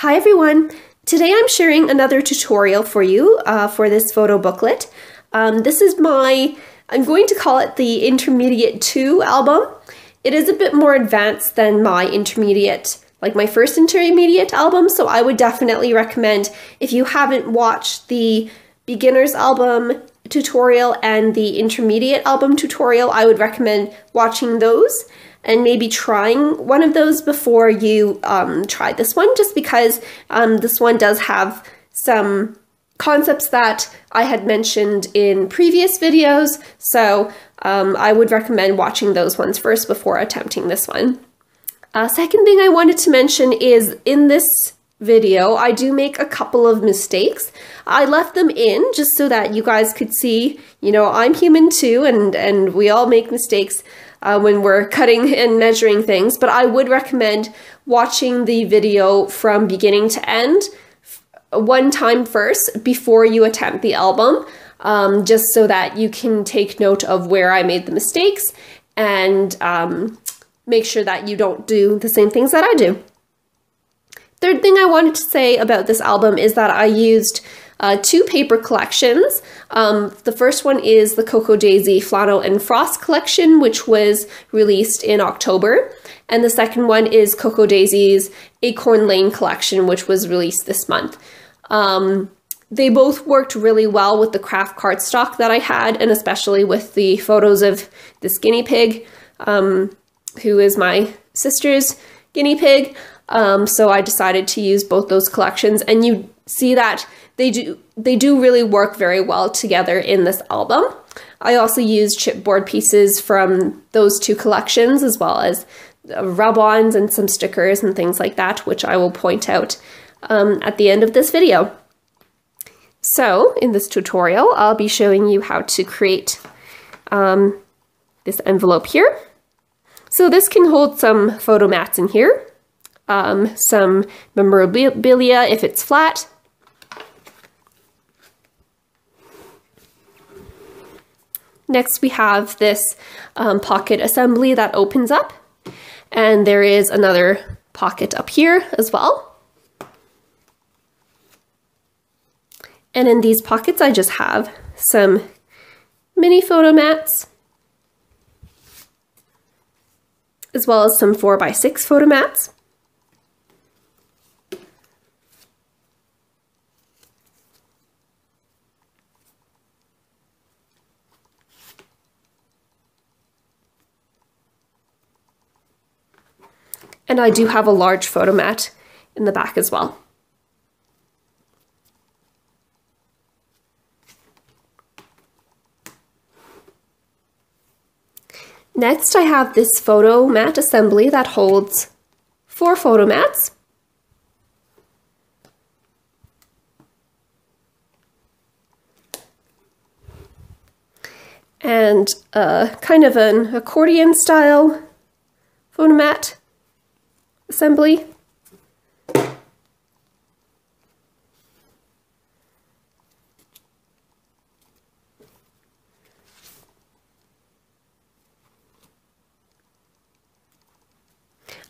Hi everyone! Today I'm sharing another tutorial for you uh, for this photo booklet. Um, this is my, I'm going to call it the Intermediate 2 album. It is a bit more advanced than my intermediate, like my first intermediate album, so I would definitely recommend if you haven't watched the beginner's album tutorial and the intermediate album tutorial, I would recommend watching those and maybe trying one of those before you um, try this one, just because um, this one does have some concepts that I had mentioned in previous videos, so um, I would recommend watching those ones first before attempting this one. Uh, second thing I wanted to mention is in this video, I do make a couple of mistakes. I left them in just so that you guys could see, you know, I'm human too, and, and we all make mistakes uh, when we're cutting and measuring things, but I would recommend watching the video from beginning to end one time first before you attempt the album, um, just so that you can take note of where I made the mistakes and um, make sure that you don't do the same things that I do. Third thing I wanted to say about this album is that I used uh, two paper collections. Um, the first one is the Cocoa Daisy Flannel and Frost collection, which was released in October. And the second one is Cocoa Daisy's Acorn Lane collection, which was released this month. Um, they both worked really well with the craft cardstock that I had, and especially with the photos of this guinea pig, um, who is my sister's guinea pig. Um, so I decided to use both those collections, and you see that they do they do really work very well together in this album. I also used chipboard pieces from those two collections as well as rub-ons and some stickers and things like that, which I will point out um, at the end of this video. So in this tutorial, I'll be showing you how to create um, this envelope here. So this can hold some photo mats in here, um, some memorabilia if it's flat, Next we have this um, pocket assembly that opens up and there is another pocket up here as well. And in these pockets I just have some mini photo mats as well as some 4x6 photo mats. And I do have a large photo mat in the back as well. Next, I have this photo mat assembly that holds four photo mats. And uh, kind of an accordion style photo mat assembly.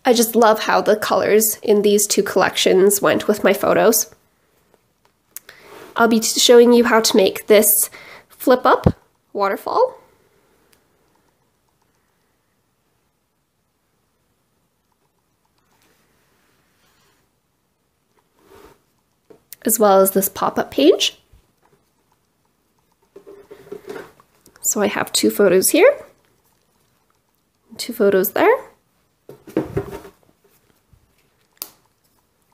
I just love how the colors in these two collections went with my photos. I'll be showing you how to make this flip up waterfall. As well as this pop-up page. So I have two photos here, two photos there,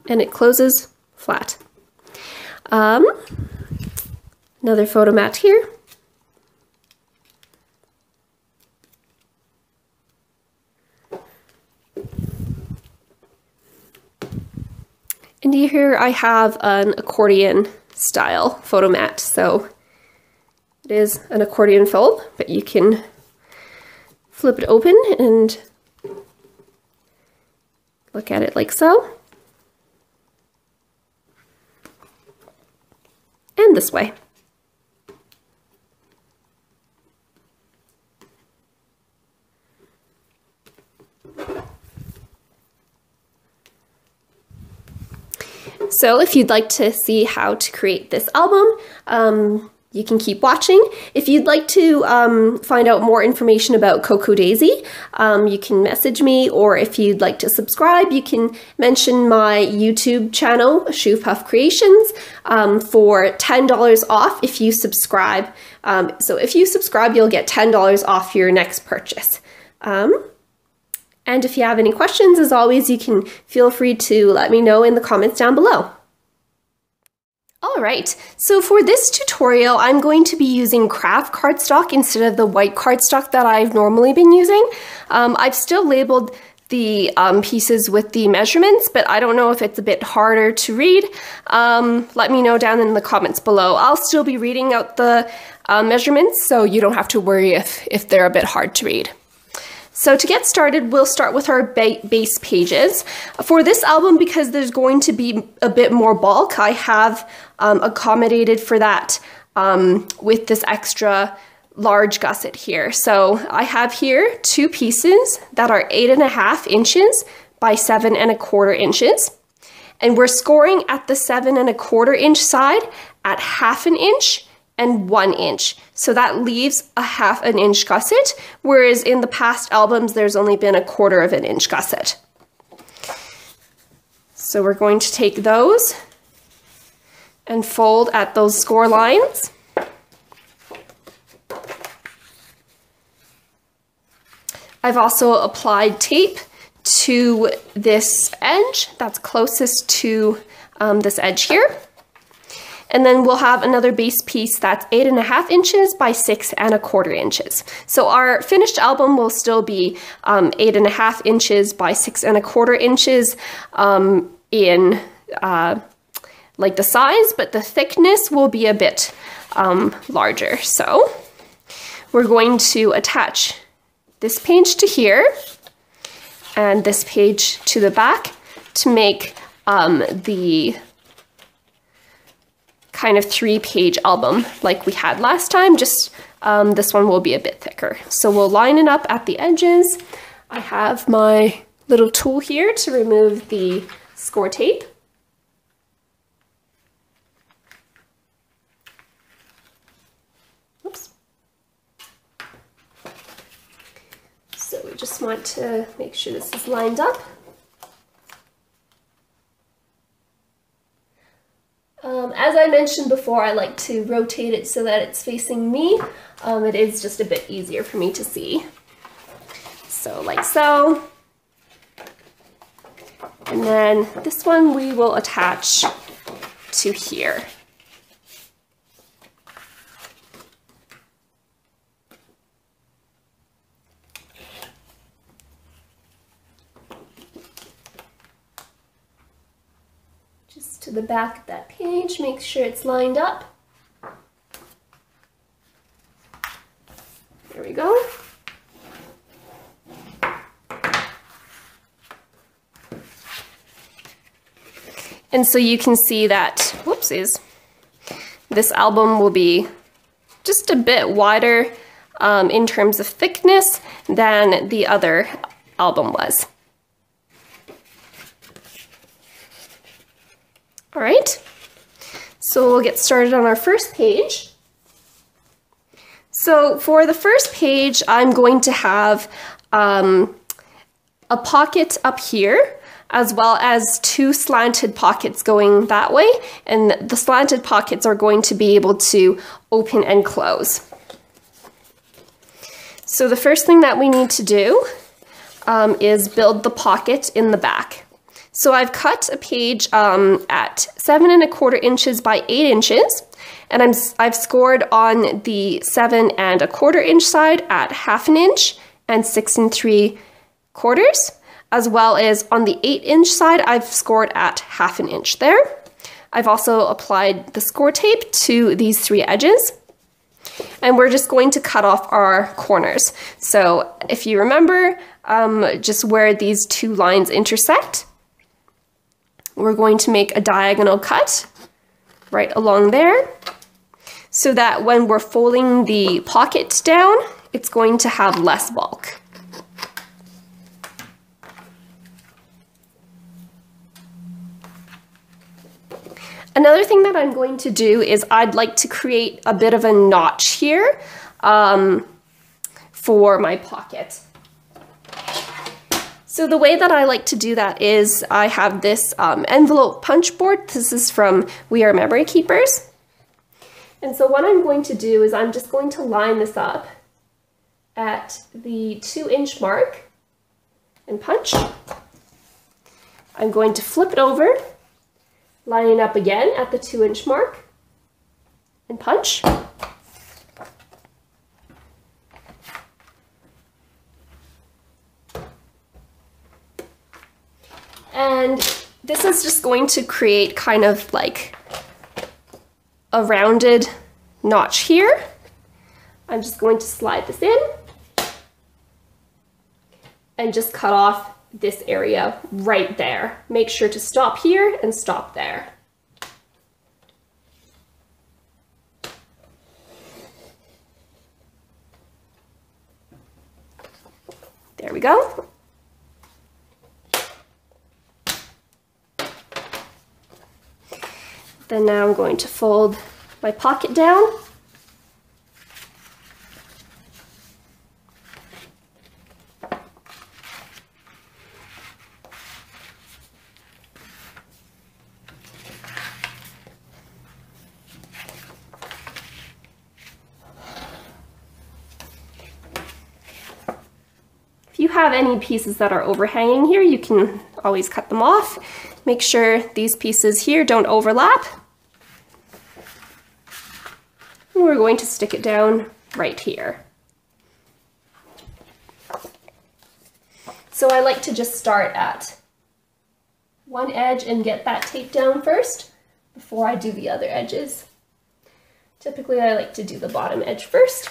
and it closes flat. Um, another photo mat here. And here I have an accordion style photo mat. So it is an accordion fold, but you can flip it open and look at it like so. And this way. So if you'd like to see how to create this album, um, you can keep watching. If you'd like to um, find out more information about Cocoa Daisy, um, you can message me, or if you'd like to subscribe, you can mention my YouTube channel, Choux Puff Creations, um, for $10 off if you subscribe. Um, so if you subscribe, you'll get $10 off your next purchase. And if you have any questions, as always, you can feel free to let me know in the comments down below. All right, so for this tutorial, I'm going to be using craft cardstock instead of the white cardstock that I've normally been using. Um, I've still labeled the um, pieces with the measurements, but I don't know if it's a bit harder to read. Um, let me know down in the comments below. I'll still be reading out the uh, measurements, so you don't have to worry if, if they're a bit hard to read. So to get started, we'll start with our ba base pages. For this album, because there's going to be a bit more bulk, I have um, accommodated for that um, with this extra large gusset here. So I have here two pieces that are eight and a half inches by seven and a quarter inches. And we're scoring at the seven and a quarter inch side at half an inch and one inch. So that leaves a half an inch gusset, whereas in the past albums, there's only been a quarter of an inch gusset. So we're going to take those and fold at those score lines. I've also applied tape to this edge that's closest to um, this edge here. And then we'll have another base piece that's eight and a half inches by six and a quarter inches. So our finished album will still be um, eight and a half inches by six and a quarter inches um, in uh, like the size, but the thickness will be a bit um, larger. So we're going to attach this page to here and this page to the back to make um, the kind of three page album like we had last time, just um, this one will be a bit thicker. So we'll line it up at the edges. I have my little tool here to remove the score tape. Oops. So we just want to make sure this is lined up. Um, as I mentioned before, I like to rotate it so that it's facing me. Um, it is just a bit easier for me to see. So like so. And then this one we will attach to here. To the back of that page, make sure it's lined up. There we go. And so you can see that, whoopsies, this album will be just a bit wider um, in terms of thickness than the other album was. All right, so we'll get started on our first page. So for the first page, I'm going to have um, a pocket up here, as well as two slanted pockets going that way, and the slanted pockets are going to be able to open and close. So the first thing that we need to do um, is build the pocket in the back. So I've cut a page um, at seven and a quarter inches by eight inches, and I'm, I've scored on the seven and a quarter inch side at half an inch and six and three quarters, as well as on the eight inch side, I've scored at half an inch there. I've also applied the score tape to these three edges. And we're just going to cut off our corners. So if you remember, um, just where these two lines intersect, we're going to make a diagonal cut right along there so that when we're folding the pocket down, it's going to have less bulk. Another thing that I'm going to do is I'd like to create a bit of a notch here um, for my pocket. So the way that I like to do that is I have this um, envelope punch board. This is from We R Memory Keepers. And so what I'm going to do is I'm just going to line this up at the two inch mark and punch. I'm going to flip it over lining up again at the two inch mark and punch. And this is just going to create kind of like a rounded notch here. I'm just going to slide this in and just cut off this area right there. Make sure to stop here and stop there. There we go. Then now I'm going to fold my pocket down If you have any pieces that are overhanging here, you can always cut them off. Make sure these pieces here don't overlap. And we're going to stick it down right here. So I like to just start at one edge and get that tape down first before I do the other edges. Typically I like to do the bottom edge first.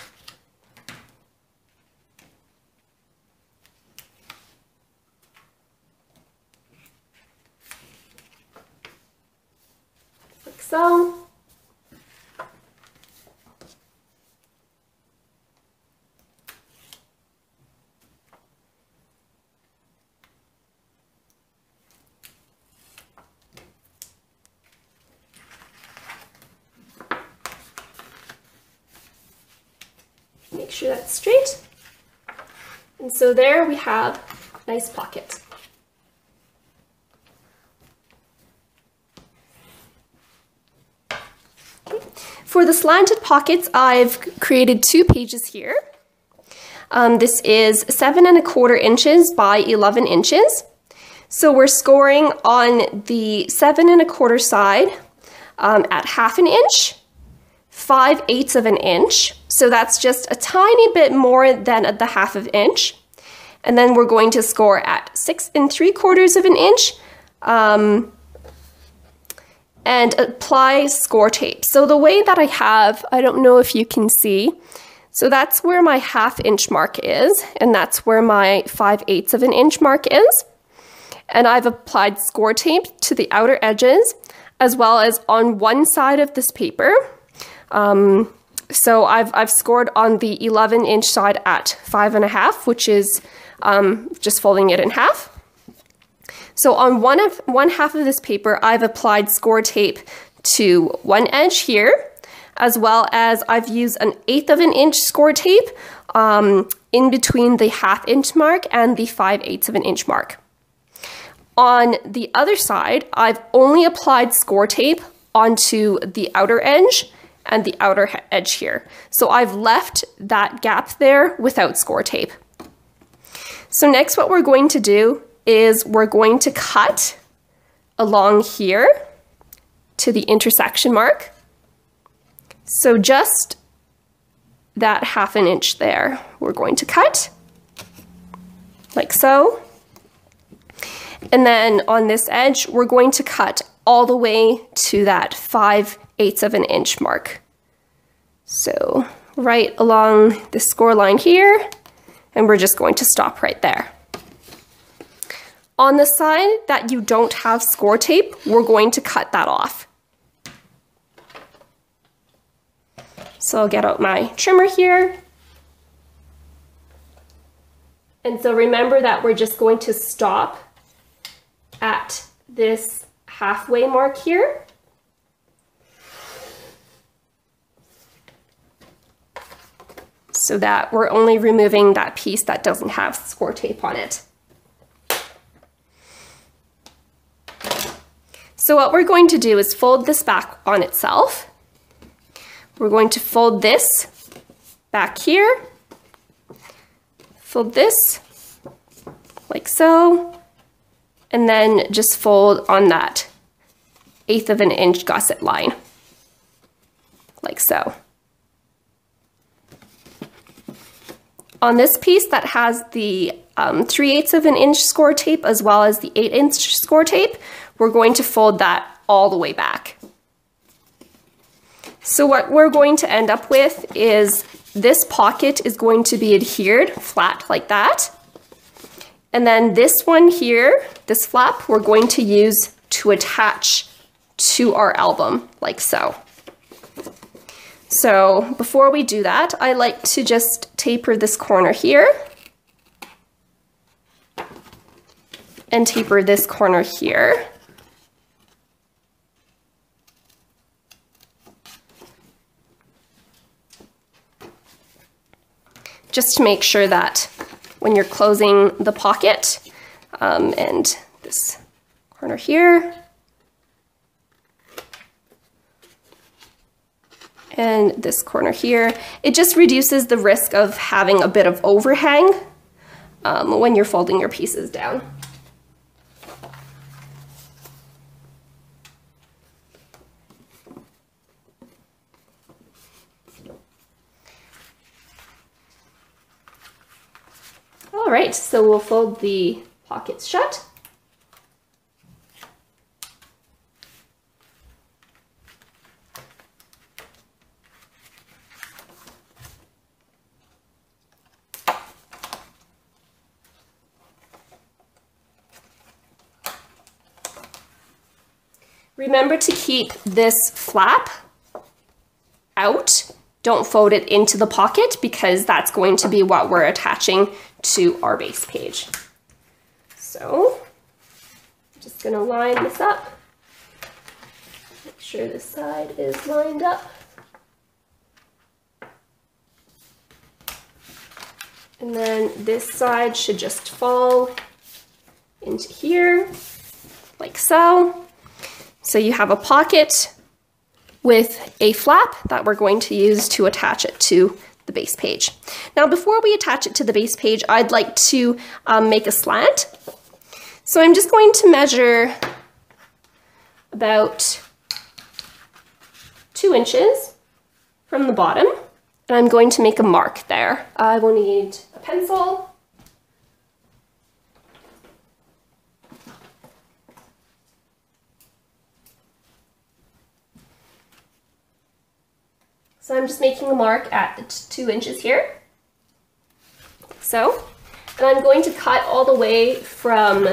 so. Make sure that's straight. And so there we have nice pocket. For the slanted pockets, I've created two pages here. Um, this is seven and a quarter inches by 11 inches. So we're scoring on the seven and a quarter side um, at half an inch, five eighths of an inch. So that's just a tiny bit more than the half of inch. And then we're going to score at six and three quarters of an inch, um, and apply score tape. So the way that I have, I don't know if you can see, so that's where my half inch mark is, and that's where my 5 eighths of an inch mark is. And I've applied score tape to the outer edges, as well as on one side of this paper. Um, so I've, I've scored on the 11 inch side at five and a half, which is um, just folding it in half. So on one of one half of this paper, I've applied score tape to one edge here, as well as I've used an eighth of an inch score tape um, in between the half inch mark and the five eighths of an inch mark. On the other side, I've only applied score tape onto the outer edge and the outer edge here. So I've left that gap there without score tape. So next what we're going to do is we're going to cut along here to the intersection mark. So just that half an inch there, we're going to cut like so. And then on this edge, we're going to cut all the way to that 5 eighths of an inch mark. So right along the score line here, and we're just going to stop right there. On the side that you don't have score tape, we're going to cut that off. So I'll get out my trimmer here. And so remember that we're just going to stop at this halfway mark here. So that we're only removing that piece that doesn't have score tape on it. So what we're going to do is fold this back on itself. We're going to fold this back here, fold this like so, and then just fold on that eighth of an inch gusset line, like so. On this piece that has the um, 3 eighths of an inch score tape as well as the 8 inch score tape, we're going to fold that all the way back. So what we're going to end up with is this pocket is going to be adhered flat like that. And then this one here, this flap, we're going to use to attach to our album like so. So before we do that, I like to just taper this corner here and taper this corner here. Just to make sure that when you're closing the pocket um, and this corner here, and this corner here. It just reduces the risk of having a bit of overhang um, when you're folding your pieces down. All right, so we'll fold the pockets shut. Remember to keep this flap out. Don't fold it into the pocket because that's going to be what we're attaching to our base page. So I'm just gonna line this up. Make sure this side is lined up. And then this side should just fall into here, like so. So you have a pocket with a flap that we're going to use to attach it to the base page. Now before we attach it to the base page, I'd like to um, make a slant. So I'm just going to measure about two inches from the bottom and I'm going to make a mark there. I will need a pencil So I'm just making a mark at the two inches here. So, and I'm going to cut all the way from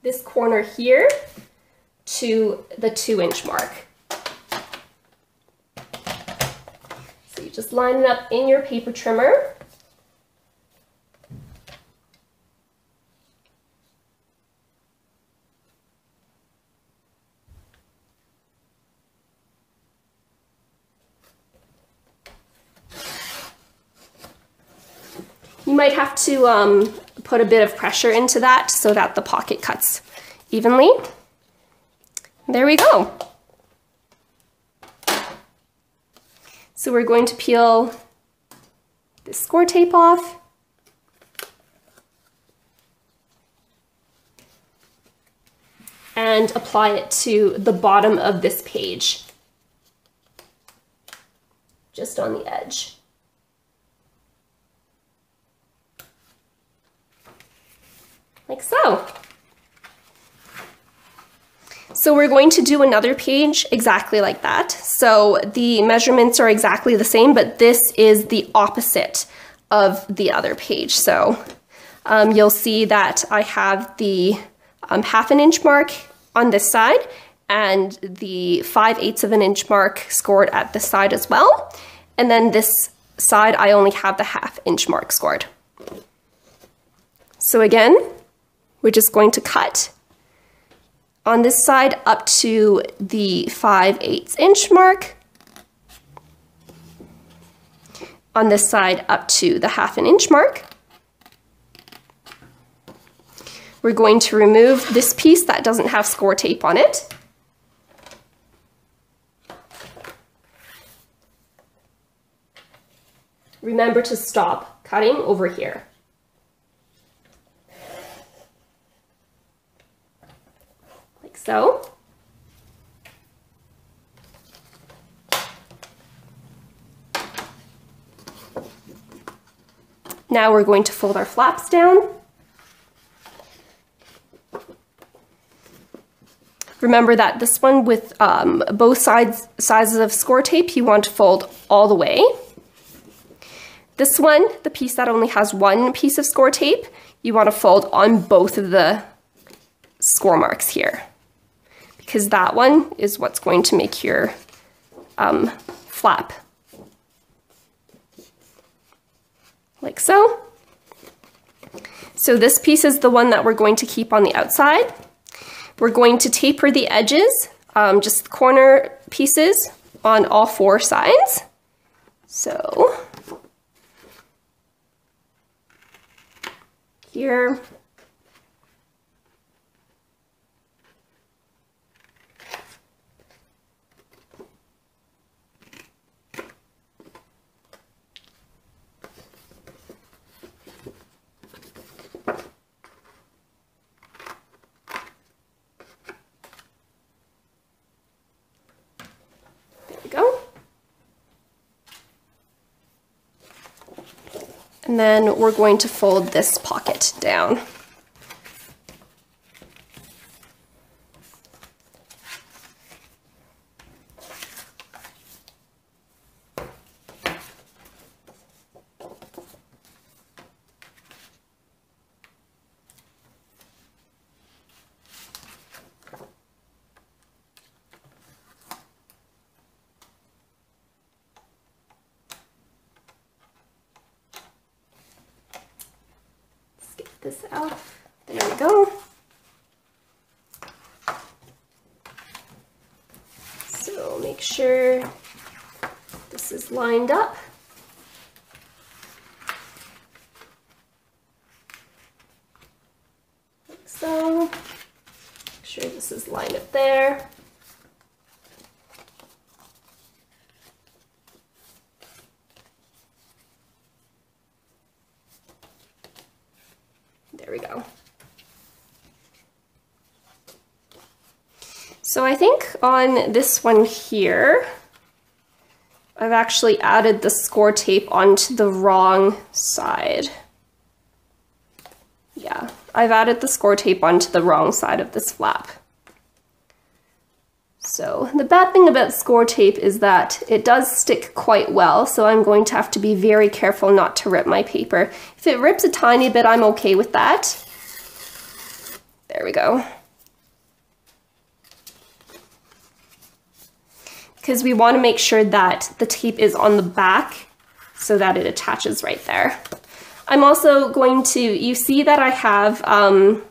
this corner here to the two inch mark. So you just line it up in your paper trimmer. Might have to um, put a bit of pressure into that so that the pocket cuts evenly. There we go. So we're going to peel this score tape off. and apply it to the bottom of this page, just on the edge. Like so. So we're going to do another page exactly like that. So the measurements are exactly the same, but this is the opposite of the other page. So um, you'll see that I have the um, half an inch mark on this side and the 5 eighths of an inch mark scored at this side as well. And then this side, I only have the half inch mark scored. So again, we're just going to cut on this side up to the 5 8 inch mark. on this side up to the half an inch mark. We're going to remove this piece that doesn't have score tape on it. Remember to stop cutting over here. So. Now we're going to fold our flaps down. Remember that this one with um, both sides sizes of score tape, you want to fold all the way. This one, the piece that only has one piece of score tape, you want to fold on both of the score marks here because that one is what's going to make your um, flap like so. So this piece is the one that we're going to keep on the outside. We're going to taper the edges, um, just corner pieces on all four sides. So here And then we're going to fold this pocket down. this out. There we go. So make sure this is lined up. Like so. Make sure this is lined up there. There we go. So I think on this one here, I've actually added the score tape onto the wrong side. Yeah, I've added the score tape onto the wrong side of this flap. So the bad thing about score tape is that it does stick quite well, so I'm going to have to be very careful not to rip my paper. If it rips a tiny bit, I'm okay with that. There we go. Because we want to make sure that the tape is on the back so that it attaches right there. I'm also going to, you see that I have um,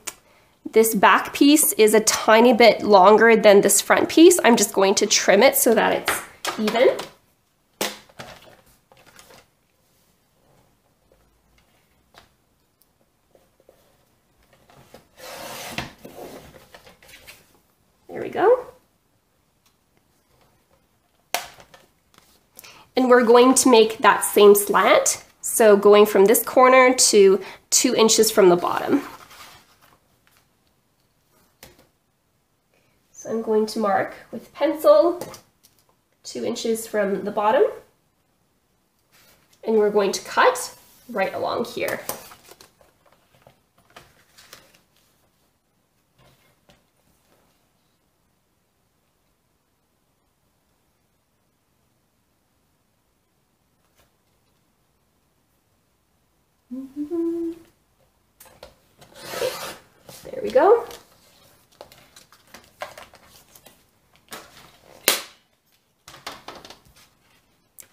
this back piece is a tiny bit longer than this front piece. I'm just going to trim it so that it's even. There we go. And we're going to make that same slant. So going from this corner to two inches from the bottom. So I'm going to mark with pencil two inches from the bottom and we're going to cut right along here. There we go.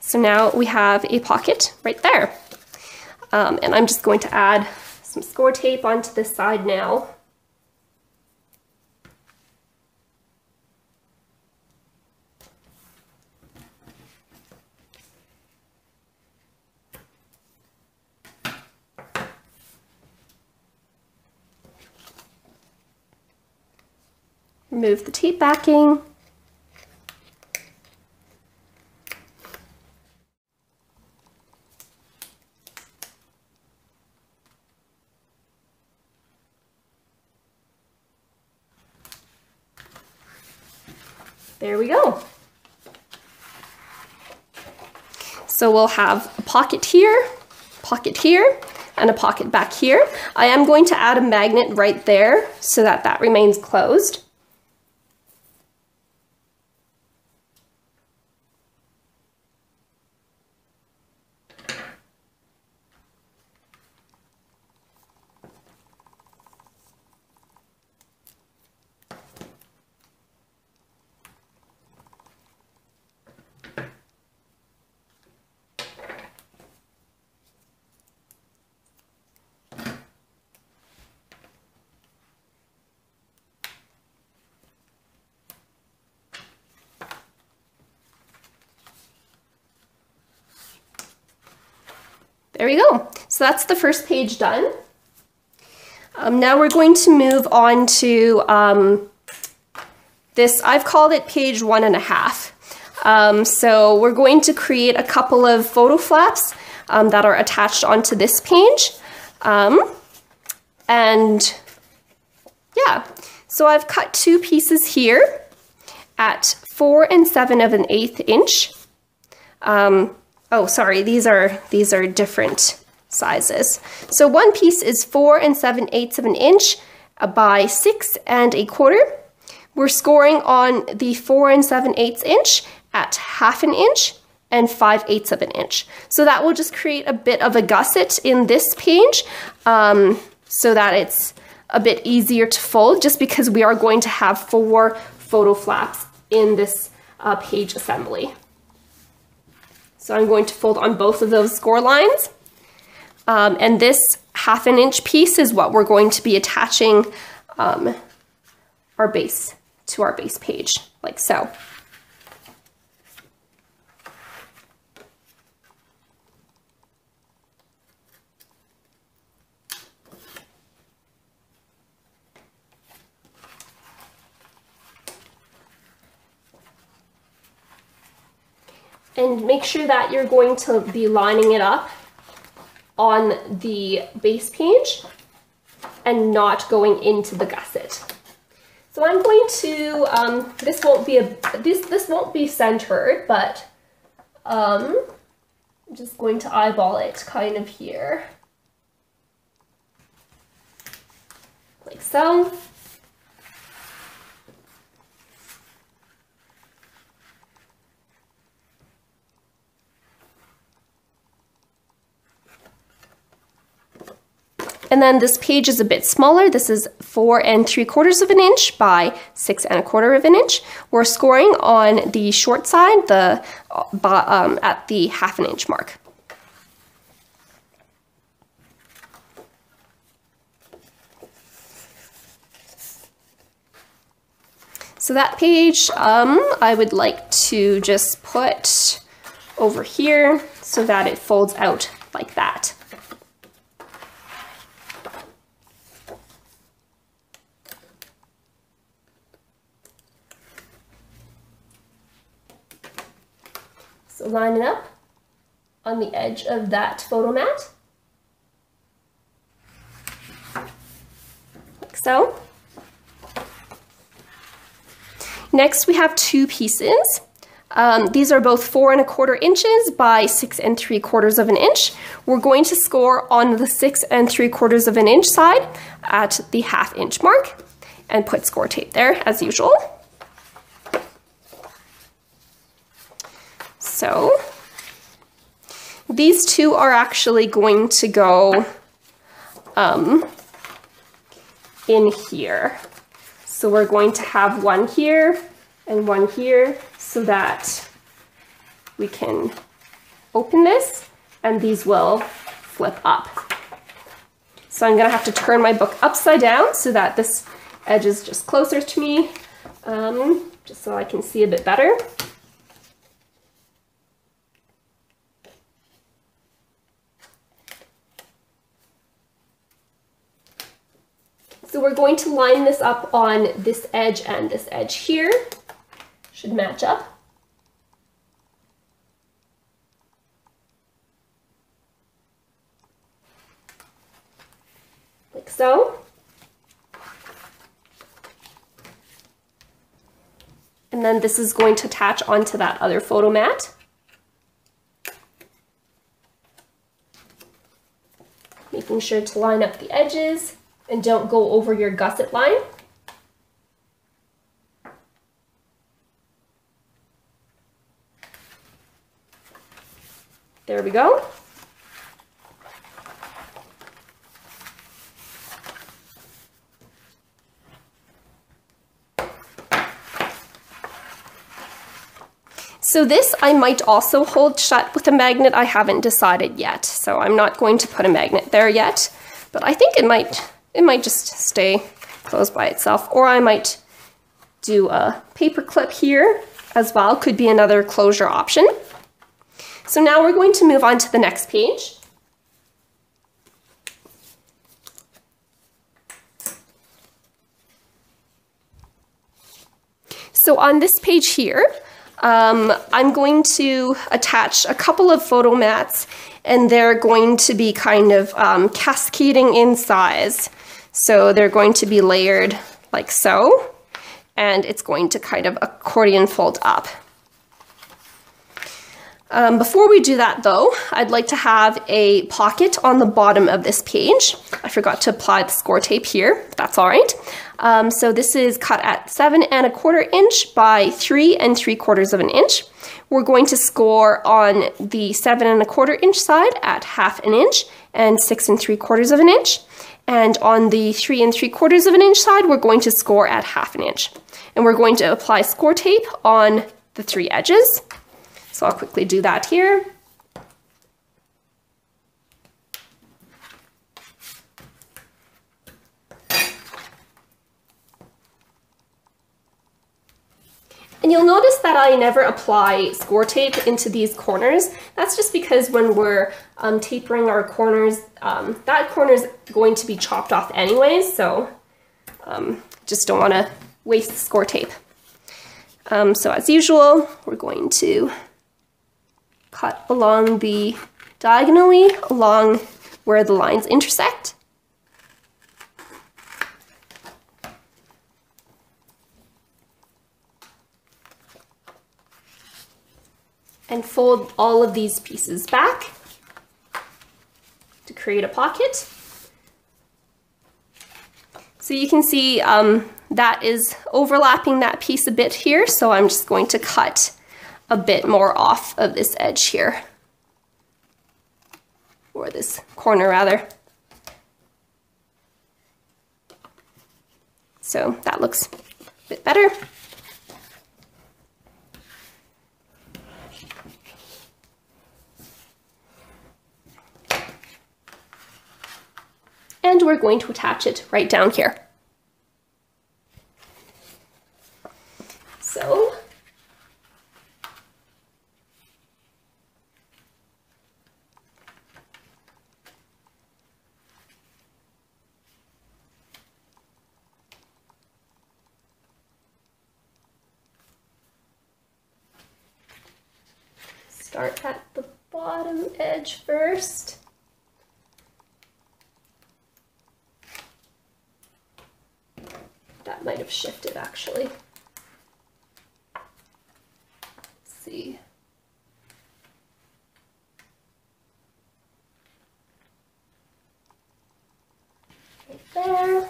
So now we have a pocket right there. Um, and I'm just going to add some score tape onto this side now. Remove the tape backing. There we go. So we'll have a pocket here, pocket here, and a pocket back here. I am going to add a magnet right there so that that remains closed. We go. So that's the first page done. Um, now we're going to move on to um, this, I've called it page one and a half. Um, so we're going to create a couple of photo flaps um, that are attached onto this page. Um, and yeah, so I've cut two pieces here at four and seven of an eighth inch. Oh, sorry, these are, these are different sizes. So one piece is four and seven eighths of an inch by six and a quarter. We're scoring on the four and seven eighths inch at half an inch and 5 eighths of an inch. So that will just create a bit of a gusset in this page um, so that it's a bit easier to fold just because we are going to have four photo flaps in this uh, page assembly. So I'm going to fold on both of those score lines. Um, and this half an inch piece is what we're going to be attaching um, our base to our base page, like so. And make sure that you're going to be lining it up on the base page and not going into the gusset. So I'm going to, um, this won't be a, this, this won't be centered, but um, I'm just going to eyeball it kind of here. Like so. And then this page is a bit smaller. This is four and three quarters of an inch by six and a quarter of an inch. We're scoring on the short side, the uh, um, at the half an inch mark. So that page, um, I would like to just put over here so that it folds out like that. So line it up on the edge of that photo mat. Like so. Next we have two pieces. Um, these are both four and a quarter inches by six and three quarters of an inch. We're going to score on the six and three quarters of an inch side at the half inch mark and put score tape there as usual. So these two are actually going to go um, in here. So we're going to have one here and one here so that we can open this and these will flip up. So I'm gonna have to turn my book upside down so that this edge is just closer to me, um, just so I can see a bit better. We're going to line this up on this edge and this edge here. Should match up. Like so. And then this is going to attach onto that other photo mat. Making sure to line up the edges and don't go over your gusset line. There we go. So this I might also hold shut with a magnet. I haven't decided yet, so I'm not going to put a magnet there yet. But I think it might it might just stay closed by itself. Or I might do a paper clip here as well, could be another closure option. So now we're going to move on to the next page. So on this page here, um, I'm going to attach a couple of photo mats and they're going to be kind of um, cascading in size. So they're going to be layered like so, and it's going to kind of accordion fold up. Um, before we do that though, I'd like to have a pocket on the bottom of this page. I forgot to apply the score tape here, that's all right. Um, so this is cut at seven and a quarter inch by three and three quarters of an inch. We're going to score on the seven and a quarter inch side at half an inch and six and three quarters of an inch. And on the three and three quarters of an inch side, we're going to score at half an inch. And we're going to apply score tape on the three edges. So I'll quickly do that here. And you'll notice that I never apply score tape into these corners. That's just because when we're um, tapering our corners, um, that corner is going to be chopped off anyways, so um, just don't want to waste score tape. Um, so as usual, we're going to cut along the diagonally along where the lines intersect. And fold all of these pieces back to create a pocket. So you can see um, that is overlapping that piece a bit here, so I'm just going to cut a bit more off of this edge here, or this corner rather. So that looks a bit better. And we're going to attach it right down here. So, start at the bottom edge first. Might have shifted actually. Let's see. Right there.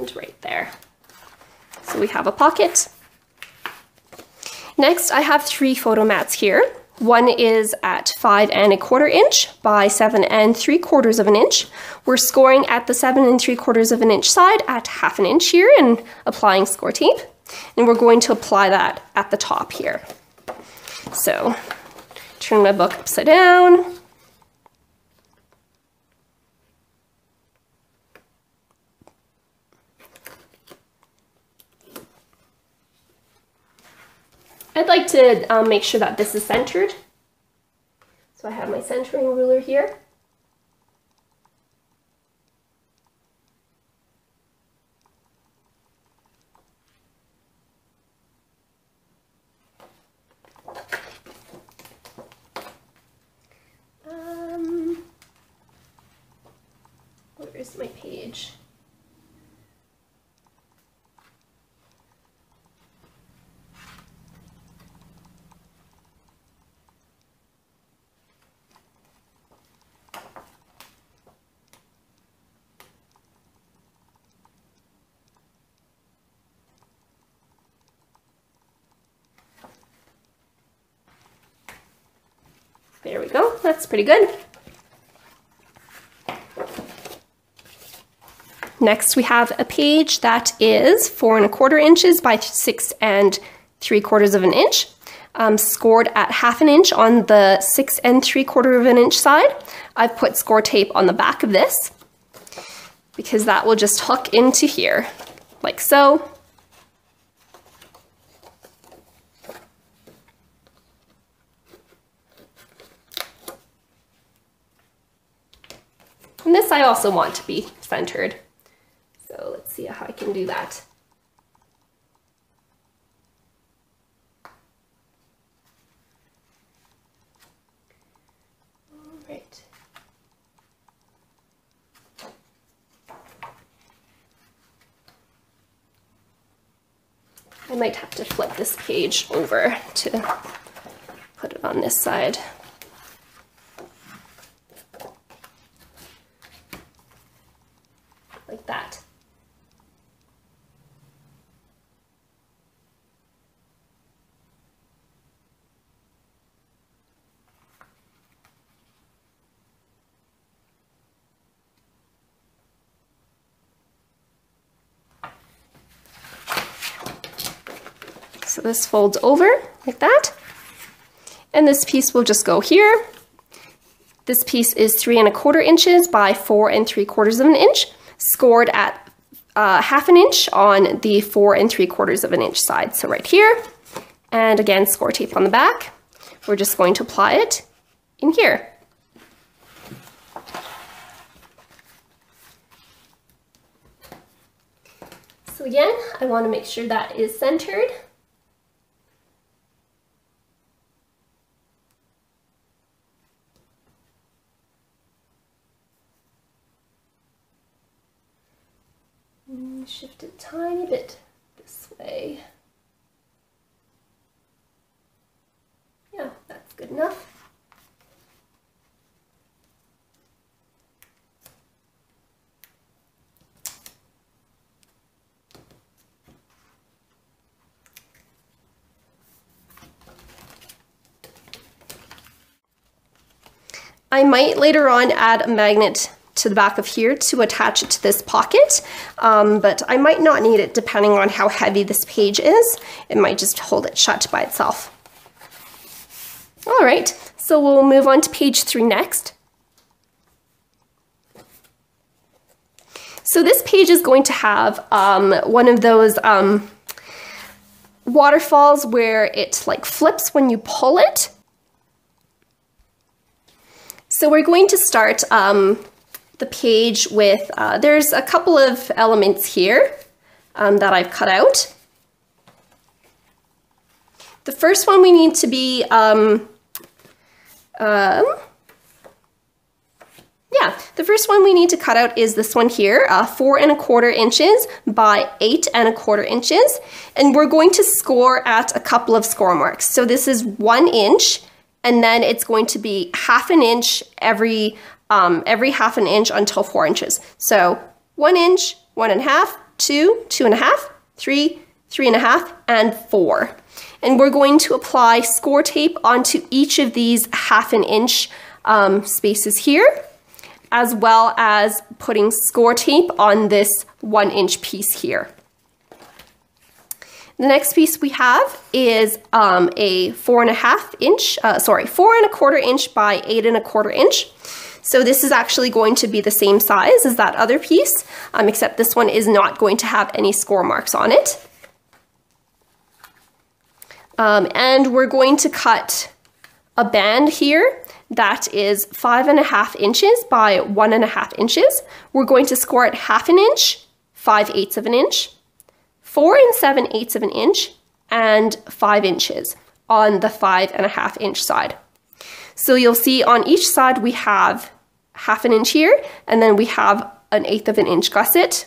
and right there we have a pocket. Next, I have three photo mats here. One is at five and a quarter inch by seven and three quarters of an inch. We're scoring at the seven and three quarters of an inch side at half an inch here and applying score tape. And we're going to apply that at the top here. So turn my book upside down. I'd like to um, make sure that this is centered. So I have my centering ruler here. Um, where's my page? There we go, that's pretty good. Next we have a page that is four and a quarter inches by six and three quarters of an inch, um, scored at half an inch on the six and three quarter of an inch side. I've put score tape on the back of this because that will just hook into here like so. And this I also want to be centered. So let's see how I can do that. I might have to flip this page over to put it on this side. like that. So this folds over like that. And this piece will just go here. This piece is three and a quarter inches by four and three quarters of an inch scored at uh, half an inch on the four and three quarters of an inch side. So right here, and again, score tape on the back. We're just going to apply it in here. So again, I want to make sure that is centered. Shift it a tiny bit this way. Yeah, that's good enough. I might later on add a magnet to the back of here to attach it to this pocket, um, but I might not need it depending on how heavy this page is. It might just hold it shut by itself. All right, so we'll move on to page three next. So this page is going to have um, one of those um, waterfalls where it like flips when you pull it. So we're going to start um, the page with, uh, there's a couple of elements here um, that I've cut out. The first one we need to be, um, um, yeah, the first one we need to cut out is this one here, uh, four and a quarter inches by eight and a quarter inches. And we're going to score at a couple of score marks. So this is one inch, and then it's going to be half an inch every um, every half an inch until four inches. So one inch, one and a half, two, two and a half, three, three and a half, and four. And we're going to apply score tape onto each of these half an inch um, spaces here, as well as putting score tape on this one inch piece here. The next piece we have is um, a four and a half inch, uh, sorry, four and a quarter inch by eight and a quarter inch. So this is actually going to be the same size as that other piece, um, except this one is not going to have any score marks on it. Um, and we're going to cut a band here that is five and a half inches by one and a half inches. We're going to score it half an inch, five eighths of an inch, four and seven eighths of an inch, and five inches on the five and a half inch side. So you'll see on each side we have half an inch here, and then we have an eighth of an inch gusset,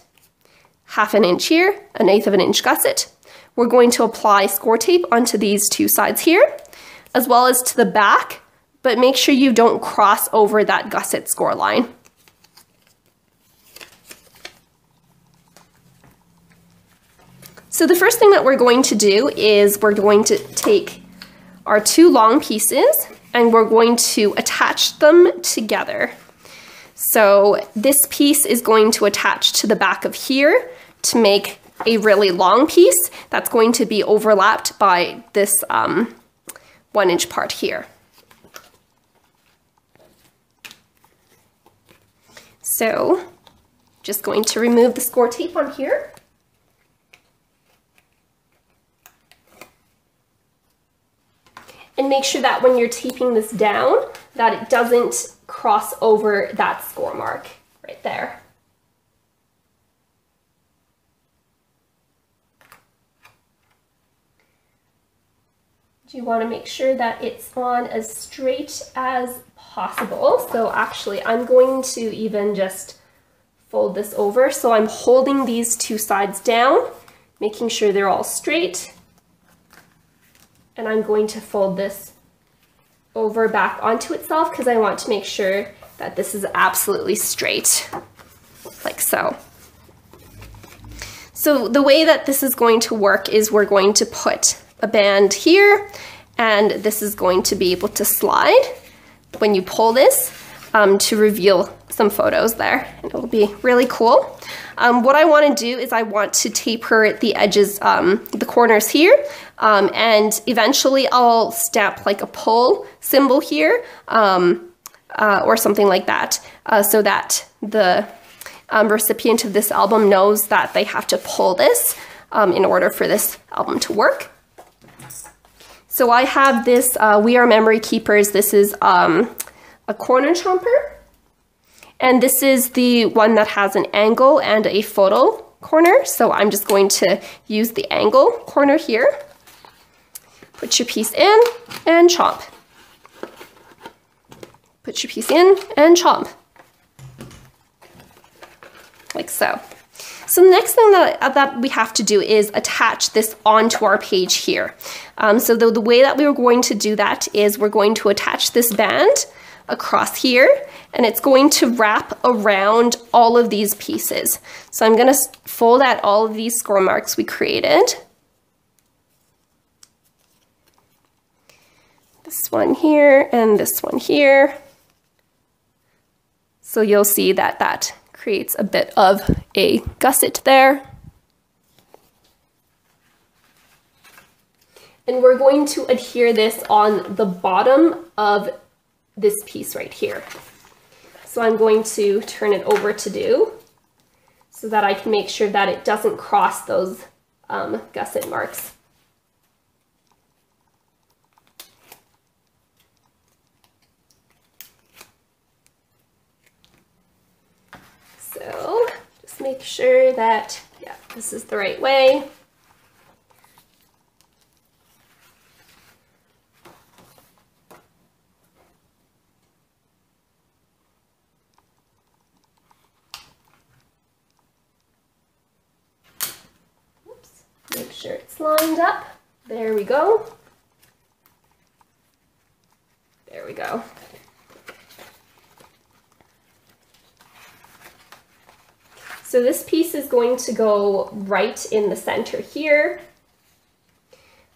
half an inch here, an eighth of an inch gusset. We're going to apply score tape onto these two sides here, as well as to the back, but make sure you don't cross over that gusset score line. So the first thing that we're going to do is we're going to take our two long pieces and we're going to attach them together. So this piece is going to attach to the back of here to make a really long piece that's going to be overlapped by this um, one inch part here. So just going to remove the score tape on here. And make sure that when you're taping this down, that it doesn't cross over that score mark right there. Do you want to make sure that it's on as straight as possible. So actually I'm going to even just fold this over. So I'm holding these two sides down, making sure they're all straight. And I'm going to fold this over back onto itself because I want to make sure that this is absolutely straight, like so. So the way that this is going to work is we're going to put a band here and this is going to be able to slide when you pull this um, to reveal some photos there and it'll be really cool. Um, what I want to do is I want to taper the edges, um, the corners here, um, and eventually I'll stamp like a pull symbol here um, uh, or something like that uh, so that the um, recipient of this album knows that they have to pull this in order for this album to work. So I have this uh, We R Memory Keepers. This is um, a corner chomper. And this is the one that has an angle and a photo corner. So I'm just going to use the angle corner here. Put your piece in and chomp. Put your piece in and chomp. Like so. So the next thing that, uh, that we have to do is attach this onto our page here. Um, so the, the way that we are going to do that is we're going to attach this band across here and it's going to wrap around all of these pieces. So I'm gonna fold out all of these score marks we created. This one here and this one here. So you'll see that that creates a bit of a gusset there. And we're going to adhere this on the bottom of this piece right here. So I'm going to turn it over to do so that I can make sure that it doesn't cross those um, gusset marks. So just make sure that, yeah, this is the right way. Oops. Make sure it's lined up. There we go. There we go. So this piece is going to go right in the center here.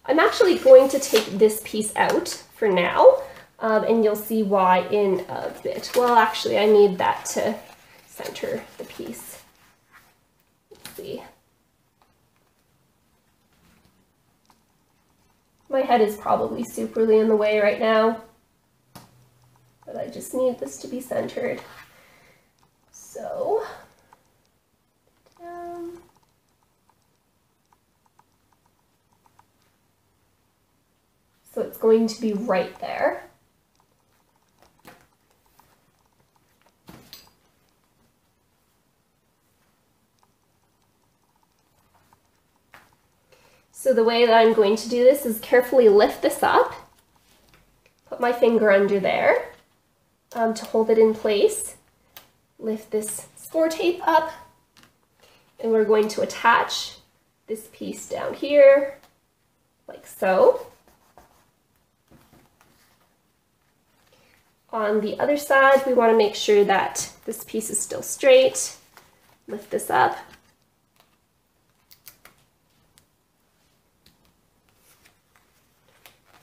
I'm actually going to take this piece out for now, um, and you'll see why in a bit. Well, actually, I need that to center the piece. Let's see. My head is probably superly in the way right now, but I just need this to be centered. So So it's going to be right there. So the way that I'm going to do this is carefully lift this up, put my finger under there um, to hold it in place, lift this score tape up, and we're going to attach this piece down here, like so. On the other side, we want to make sure that this piece is still straight. Lift this up.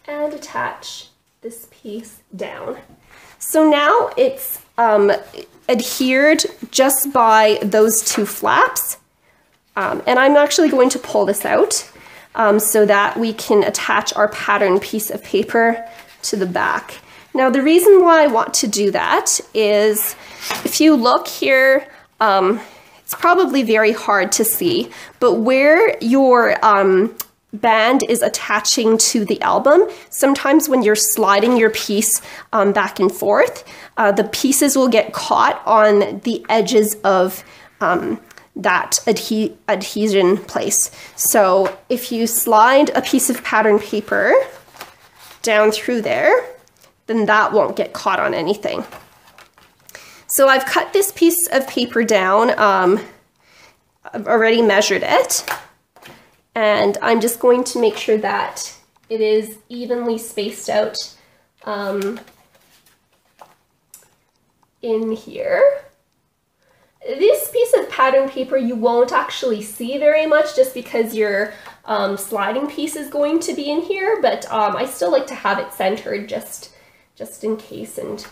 And attach this piece down. So now it's um, adhered just by those two flaps. Um, and I'm actually going to pull this out um, so that we can attach our pattern piece of paper to the back. Now the reason why I want to do that is if you look here, um, it's probably very hard to see, but where your um, band is attaching to the album. Sometimes when you're sliding your piece um, back and forth, uh, the pieces will get caught on the edges of um, that adhe adhesion place. So if you slide a piece of pattern paper down through there, then that won't get caught on anything. So I've cut this piece of paper down, um, I've already measured it. And I'm just going to make sure that it is evenly spaced out um, in here. This piece of pattern paper you won't actually see very much just because your um, sliding piece is going to be in here, but um, I still like to have it centered just, just in case and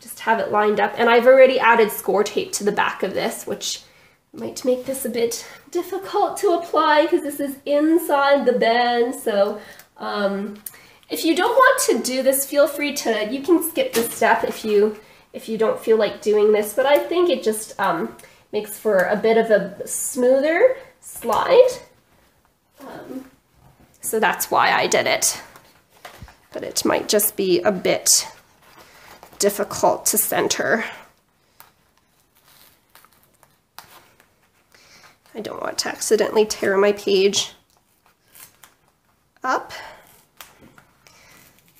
just have it lined up. And I've already added score tape to the back of this, which might make this a bit difficult to apply because this is inside the band. So um, if you don't want to do this, feel free to, you can skip this step if you, if you don't feel like doing this, but I think it just um, makes for a bit of a smoother slide. Um, so that's why I did it. But it might just be a bit difficult to center. I don't want to accidentally tear my page up.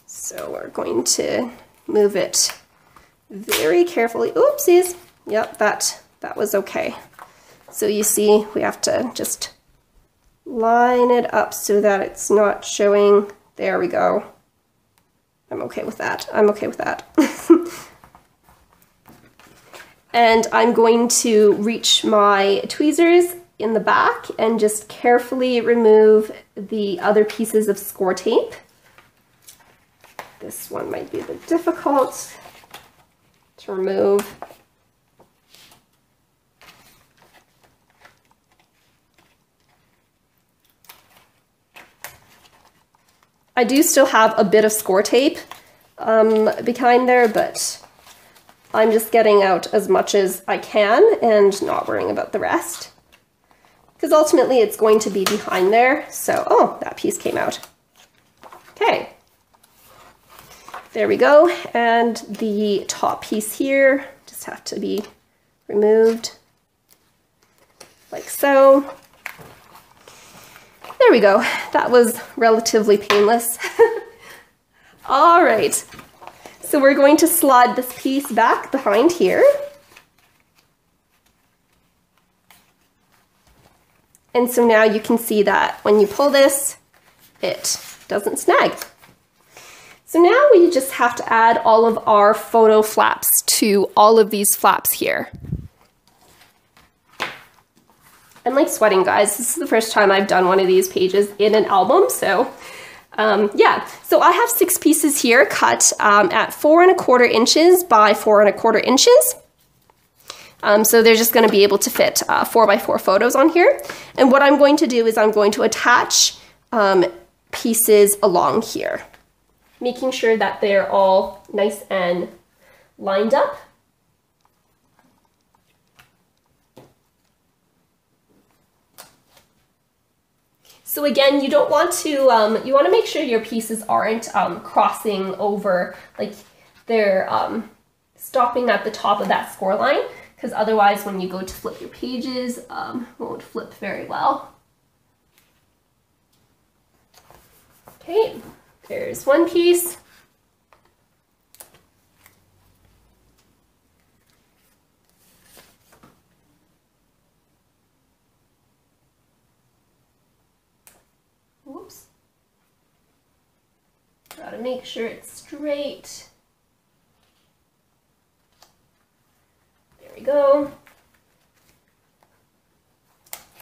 So we're going to move it very carefully. Oopsies. Yep, that, that was okay. So you see, we have to just line it up so that it's not showing. There we go. I'm okay with that. I'm okay with that. and I'm going to reach my tweezers in the back and just carefully remove the other pieces of score tape. This one might be a bit difficult to remove. I do still have a bit of score tape um, behind there, but I'm just getting out as much as I can and not worrying about the rest because ultimately it's going to be behind there. So, oh, that piece came out. Okay. There we go. And the top piece here just have to be removed like so. There we go. That was relatively painless. All right. So we're going to slide this piece back behind here. And so now you can see that when you pull this, it doesn't snag. So now we just have to add all of our photo flaps to all of these flaps here. I'm like sweating guys. This is the first time I've done one of these pages in an album. So um, yeah, so I have six pieces here cut um, at four and a quarter inches by four and a quarter inches. Um, so they're just going to be able to fit uh, 4 by 4 photos on here. And what I'm going to do is I'm going to attach um, pieces along here, making sure that they're all nice and lined up. So again, you don't want to, um, you want to make sure your pieces aren't um, crossing over, like they're um, stopping at the top of that score line, because otherwise when you go to flip your pages, um, won't flip very well. Okay, there's one piece. Gotta make sure it's straight. There we go.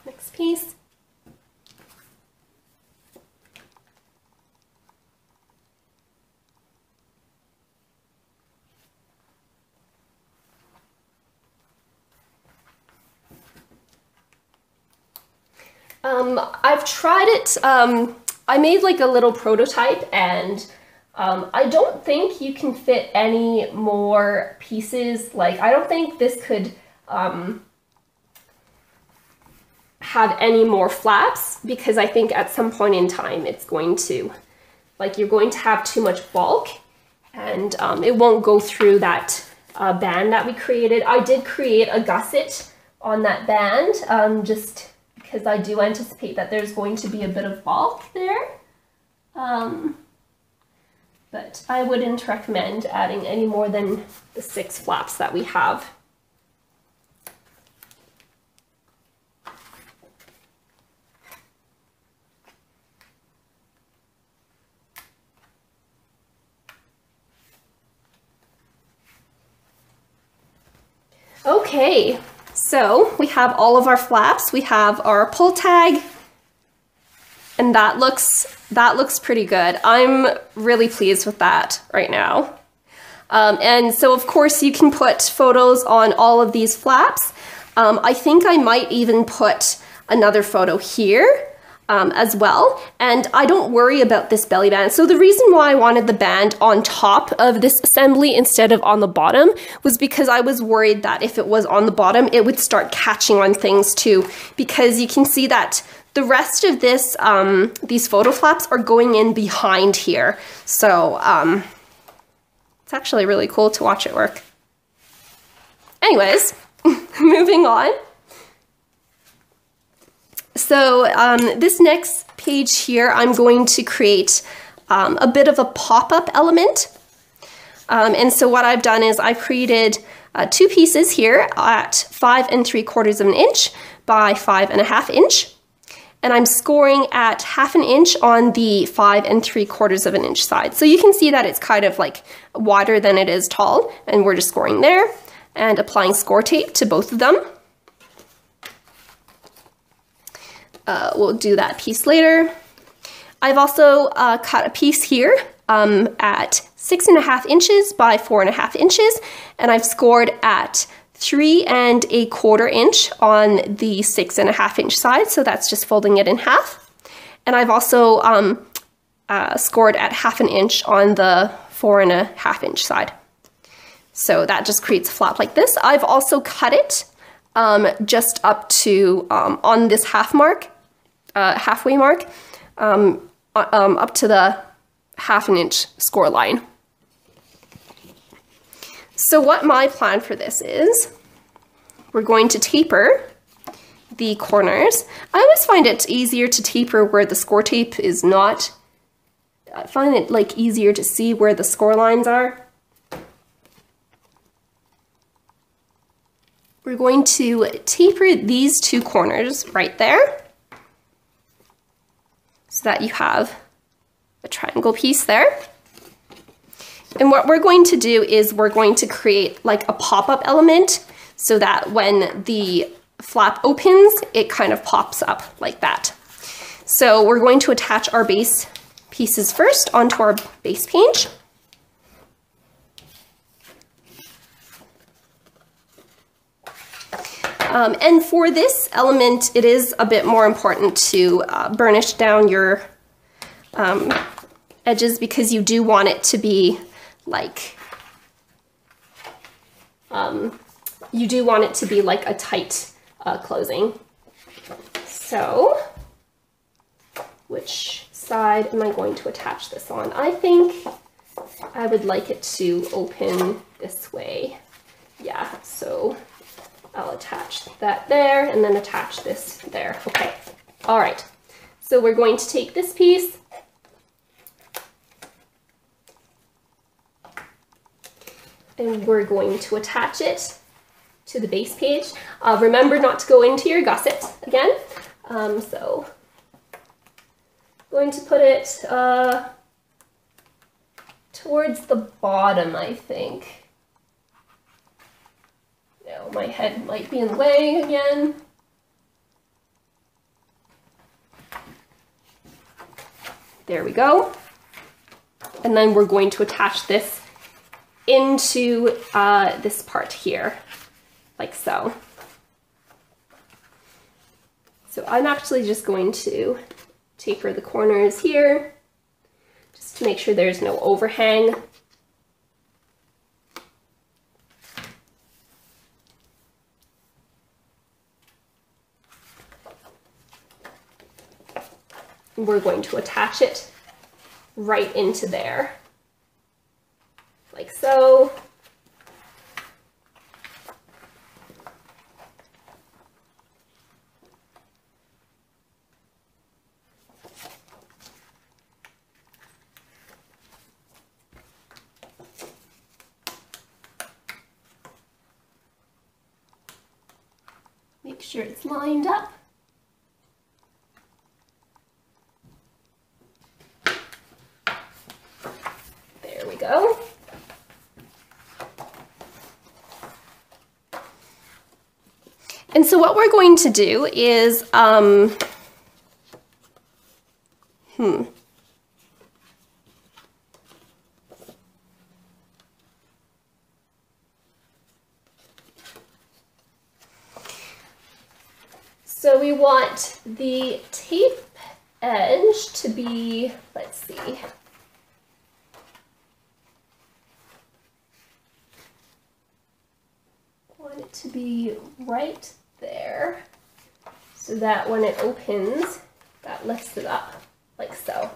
Next piece. Um, I've tried it. Um, I made like a little prototype and um, I don't think you can fit any more pieces. Like, I don't think this could um, have any more flaps because I think at some point in time it's going to, like, you're going to have too much bulk and um, it won't go through that uh, band that we created. I did create a gusset on that band um, just because I do anticipate that there's going to be a bit of bulk there. Um, but I wouldn't recommend adding any more than the six flaps that we have. Okay, so we have all of our flaps. We have our pull tag, and that looks that looks pretty good. I'm really pleased with that right now. Um, and so of course you can put photos on all of these flaps. Um, I think I might even put another photo here um, as well. And I don't worry about this belly band. So the reason why I wanted the band on top of this assembly instead of on the bottom was because I was worried that if it was on the bottom, it would start catching on things too. Because you can see that the rest of this, um, these photo flaps are going in behind here. So um, it's actually really cool to watch it work. Anyways, moving on. So um, this next page here, I'm going to create um, a bit of a pop-up element. Um, and so what I've done is I've created uh, two pieces here at five and three quarters of an inch by five and a half inch. And I'm scoring at half an inch on the five and three quarters of an inch side. So you can see that it's kind of like wider than it is tall, and we're just scoring there and applying score tape to both of them. Uh, we'll do that piece later. I've also uh, cut a piece here um, at six and a half inches by four and a half inches, and I've scored at three and a quarter inch on the six and a half inch side, so that's just folding it in half. And I've also um, uh, scored at half an inch on the four and a half inch side. So that just creates a flap like this. I've also cut it um, just up to um, on this half mark uh, halfway mark um, uh, um, up to the half an inch score line. So what my plan for this is, we're going to taper the corners. I always find it easier to taper where the score tape is not. I find it like easier to see where the score lines are. We're going to taper these two corners right there so that you have a triangle piece there. And what we're going to do is we're going to create like a pop-up element so that when the flap opens, it kind of pops up like that. So we're going to attach our base pieces first onto our base page. Um, and for this element, it is a bit more important to uh, burnish down your um, edges because you do want it to be like, um, you do want it to be like a tight uh, closing. So which side am I going to attach this on? I think I would like it to open this way. Yeah, so I'll attach that there and then attach this there. Okay, all right. So we're going to take this piece and we're going to attach it to the base page. Uh, remember not to go into your gusset again. Um, so going to put it uh, towards the bottom, I think. Now my head might be in the way again. There we go. And then we're going to attach this into uh, this part here, like so. So I'm actually just going to taper the corners here, just to make sure there's no overhang. We're going to attach it right into there like so. Make sure it's lined up. There we go. And so what we're going to do is, um, hmm. So we want the tape edge to be, let's see, want it to be right so that when it opens, that lifts it up like so.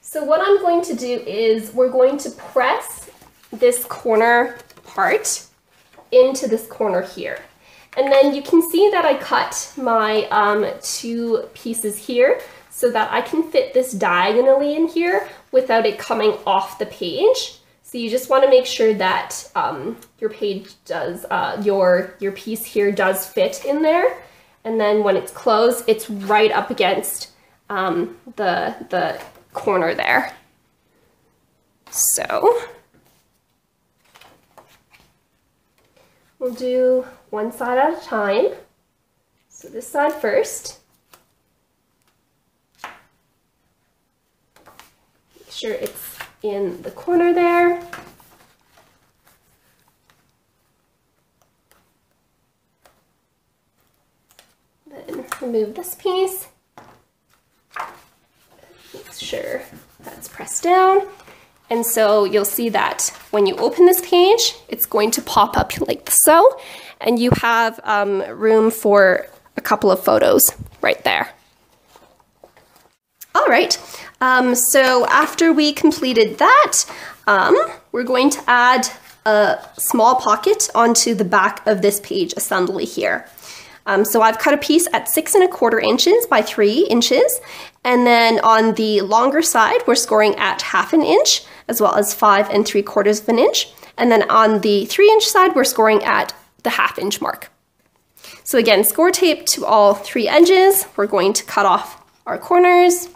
So what I'm going to do is we're going to press this corner part into this corner here. And then you can see that I cut my um, two pieces here so that I can fit this diagonally in here without it coming off the page. So you just want to make sure that um, your page does, uh, your, your piece here does fit in there. And then when it's closed, it's right up against um, the, the corner there. So we'll do one side at a time. So this side first. Make sure it's in the corner there. Then remove this piece. Make sure that's pressed down. And so you'll see that when you open this page, it's going to pop up like so, and you have um, room for a couple of photos right there. All right, um, so after we completed that, um, we're going to add a small pocket onto the back of this page assembly here. Um, so I've cut a piece at six and a quarter inches by three inches. And then on the longer side, we're scoring at half an inch, as well as five and three quarters of an inch. And then on the three inch side, we're scoring at the half inch mark. So again, score tape to all three edges. We're going to cut off our corners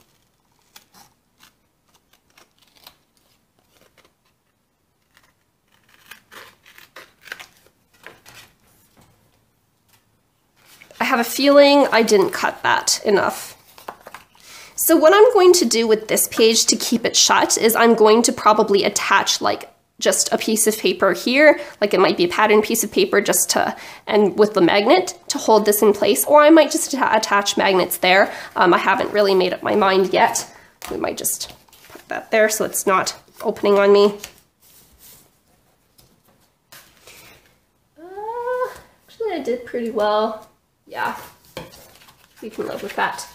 have a feeling I didn't cut that enough. So what I'm going to do with this page to keep it shut is I'm going to probably attach like just a piece of paper here, like it might be a pattern piece of paper just to, and with the magnet to hold this in place, or I might just attach magnets there. Um, I haven't really made up my mind yet. We might just put that there so it's not opening on me. Uh, actually, I did pretty well yeah, we can live with that.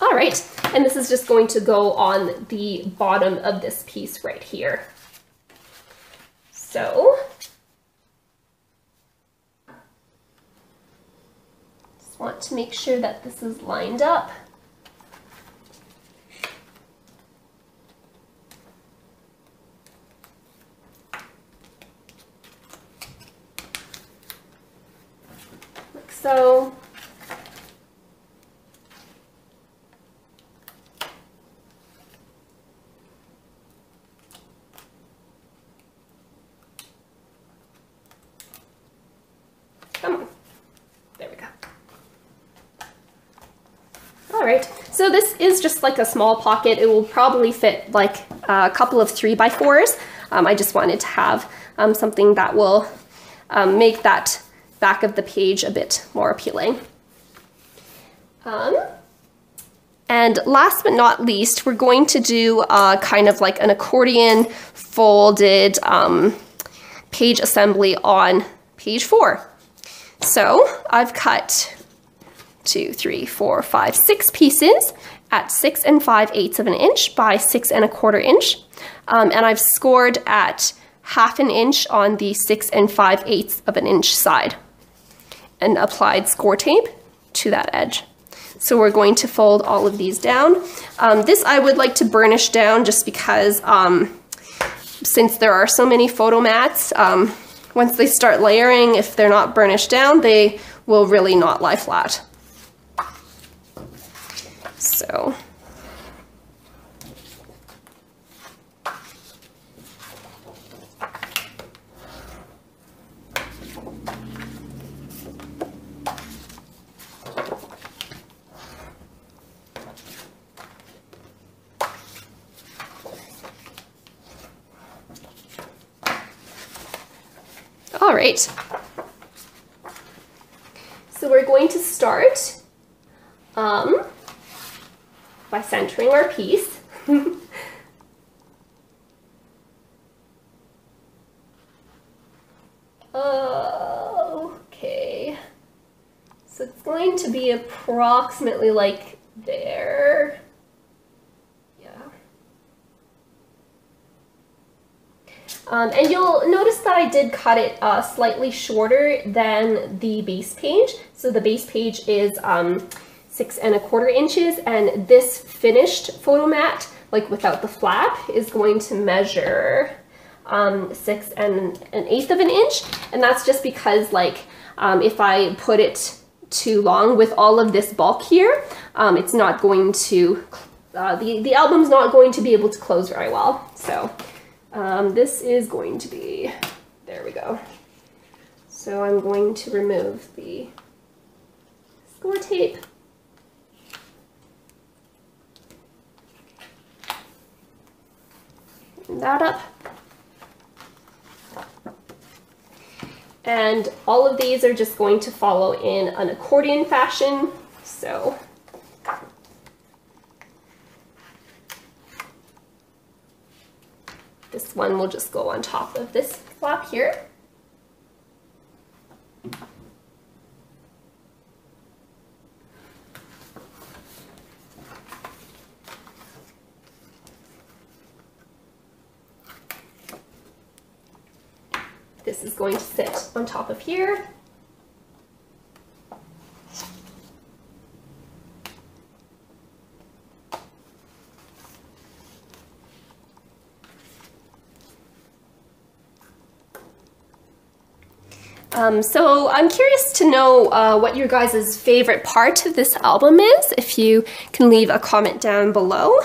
All right, and this is just going to go on the bottom of this piece right here. So, just want to make sure that this is lined up. So. Come on. There we go. All right, so this is just like a small pocket. It will probably fit like a couple of three by fours. Um, I just wanted to have um, something that will um, make that back of the page a bit more appealing. Um, and last but not least, we're going to do kind of like an accordion folded um, page assembly on page four. So I've cut two, three, four, five, six pieces at six and five eighths of an inch by six and a quarter inch. Um, and I've scored at half an inch on the six and five eighths of an inch side and applied Scor-Tape to that edge. So we're going to fold all of these down. Um, this I would like to burnish down just because um, since there are so many photo mats, um, once they start layering, if they're not burnished down, they will really not lie flat. So All right. So we're going to start um, by centering our piece. okay. So it's going to be approximately like there. Um, and you'll notice that I did cut it uh, slightly shorter than the base page. So the base page is um, six and a quarter inches and this finished photo mat, like without the flap, is going to measure um, six and an eighth of an inch. And that's just because like um, if I put it too long with all of this bulk here, um, it's not going to, uh, the, the album's not going to be able to close very well. So um, this is going to be, there we go. So I'm going to remove the Scor-Tape. that up. And all of these are just going to follow in an accordion fashion. So This one will just go on top of this flap here. This is going to sit on top of here. Um, so I'm curious to know uh, what your guys' favorite part of this album is. If you can leave a comment down below,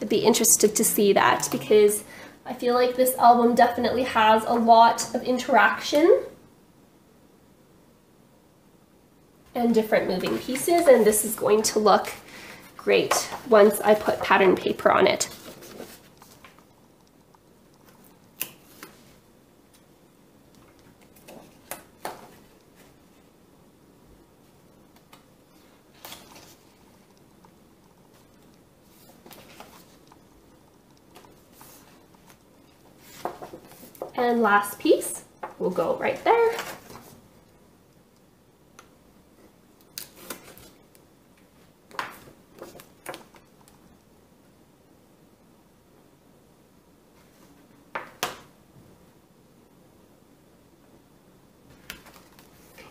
I'd be interested to see that because I feel like this album definitely has a lot of interaction and different moving pieces and this is going to look great once I put pattern paper on it. then last piece will go right there.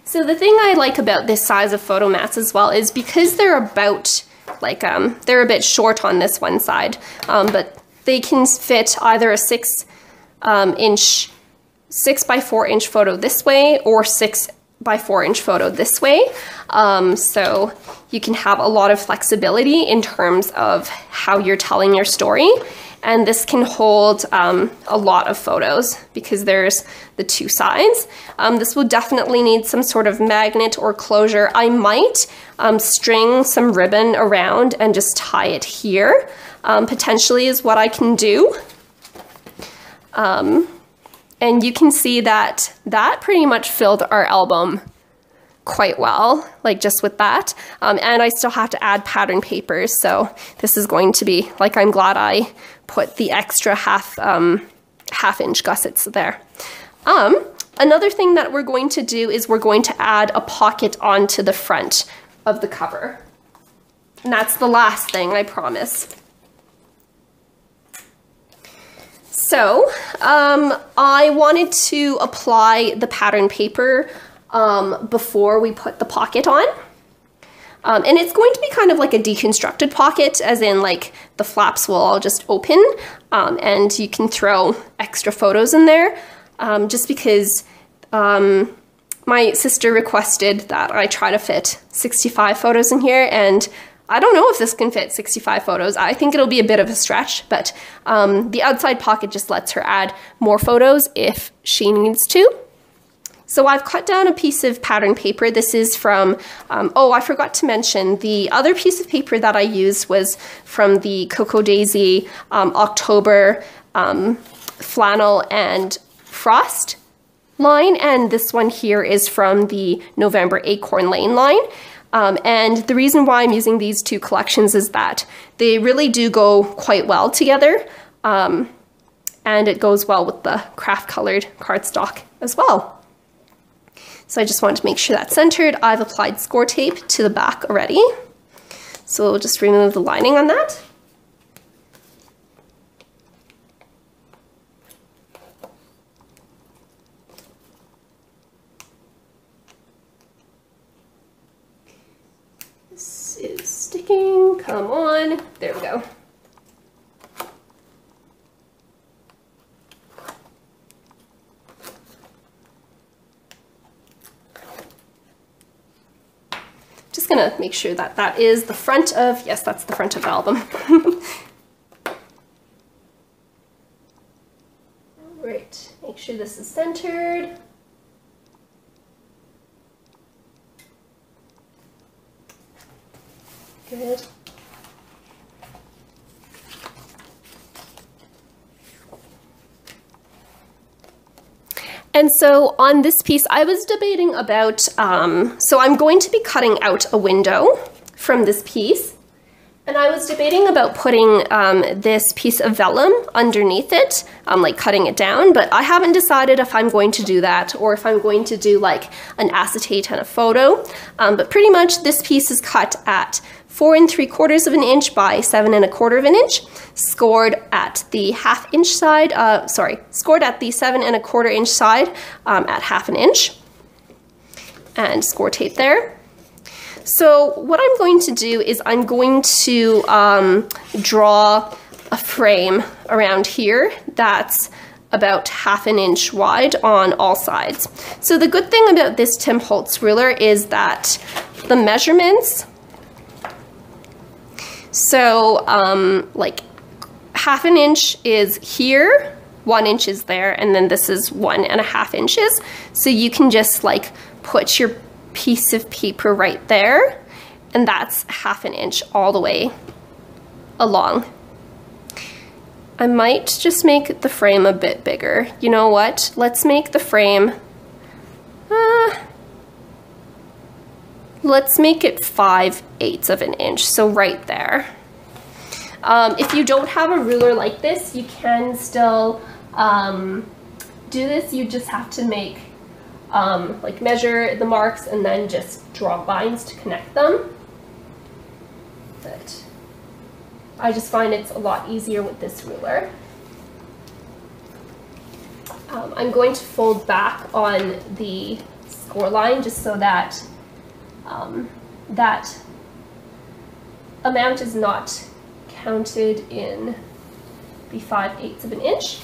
So the thing I like about this size of photo mats as well is because they're about like um, they're a bit short on this one side, um, but they can fit either a six um, inch, six by four inch photo this way or six by four inch photo this way. Um, so you can have a lot of flexibility in terms of how you're telling your story. And this can hold um, a lot of photos because there's the two sides. Um, this will definitely need some sort of magnet or closure. I might um, string some ribbon around and just tie it here, um, potentially is what I can do. Um, and you can see that that pretty much filled our album quite well, like just with that. Um, and I still have to add pattern papers, so this is going to be, like I'm glad I put the extra half, um, half inch gussets there. Um, another thing that we're going to do is we're going to add a pocket onto the front of the cover. And that's the last thing, I promise. So um, I wanted to apply the pattern paper um, before we put the pocket on. Um, and it's going to be kind of like a deconstructed pocket, as in like the flaps will all just open um, and you can throw extra photos in there um, just because um, my sister requested that I try to fit 65 photos in here and I don't know if this can fit 65 photos. I think it'll be a bit of a stretch, but um, the outside pocket just lets her add more photos if she needs to. So I've cut down a piece of pattern paper. This is from, um, oh, I forgot to mention, the other piece of paper that I used was from the Cocoa Daisy um, October um, flannel and frost line, and this one here is from the November Acorn Lane line. Um, and the reason why I'm using these two collections is that they really do go quite well together. Um, and it goes well with the kraft colored cardstock as well. So I just want to make sure that's centered. I've applied Scor-Tape to the back already. So we'll just remove the lining on that. Sticking. Come on. There we go. Just gonna make sure that that is the front of, yes, that's the front of the album. Right, make sure this is centered. Good. And so on this piece, I was debating about, um, so I'm going to be cutting out a window from this piece. And I was debating about putting um, this piece of vellum underneath it, um, like cutting it down, but I haven't decided if I'm going to do that or if I'm going to do like an acetate and a photo. Um, but pretty much this piece is cut at four and three quarters of an inch by seven and a quarter of an inch, scored at the half inch side, uh, sorry, scored at the seven and a quarter inch side um, at half an inch, and Scor-Tape there. So what I'm going to do is I'm going to um, draw a frame around here that's about half an inch wide on all sides. So the good thing about this Tim Holtz ruler is that the measurements so um, like half an inch is here, one inch is there, and then this is one and a half inches. So you can just like put your piece of paper right there, and that's half an inch all the way along. I might just make the frame a bit bigger. You know what? Let's make the frame, uh, let's make it 5 eighths of an inch, so right there. Um, if you don't have a ruler like this, you can still um, do this. You just have to make, um, like measure the marks and then just draw lines to connect them. But I just find it's a lot easier with this ruler. Um, I'm going to fold back on the score line just so that um, that amount is not counted in the 5 eighths of an inch.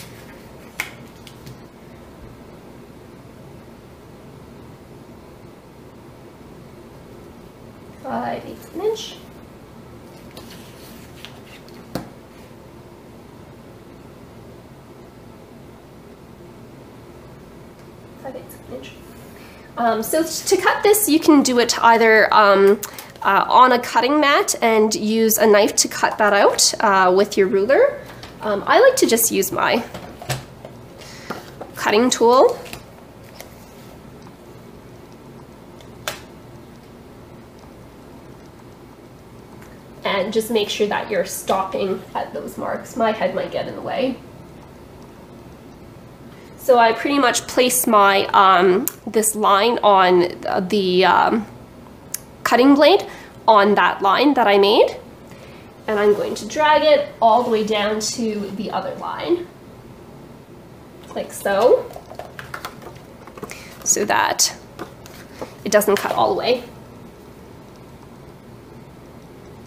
Five eighths of an inch. Five eighths of an inch. Um, so to cut this, you can do it either um, uh, on a cutting mat and use a knife to cut that out uh, with your ruler. Um, I like to just use my cutting tool. And just make sure that you're stopping at those marks. My head might get in the way. So I pretty much place my um, this line on the um, cutting blade on that line that I made. And I'm going to drag it all the way down to the other line, like so, so that it doesn't cut all the way.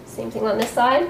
Same thing on this side.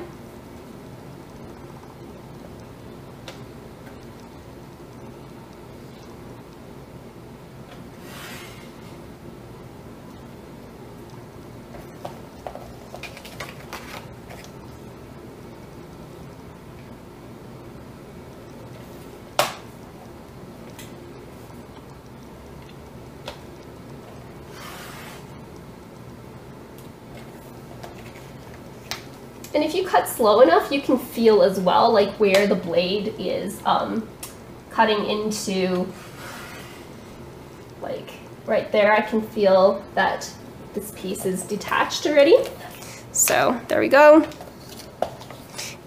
If you cut slow enough, you can feel as well like where the blade is um, cutting into, like right there, I can feel that this piece is detached already. So there we go.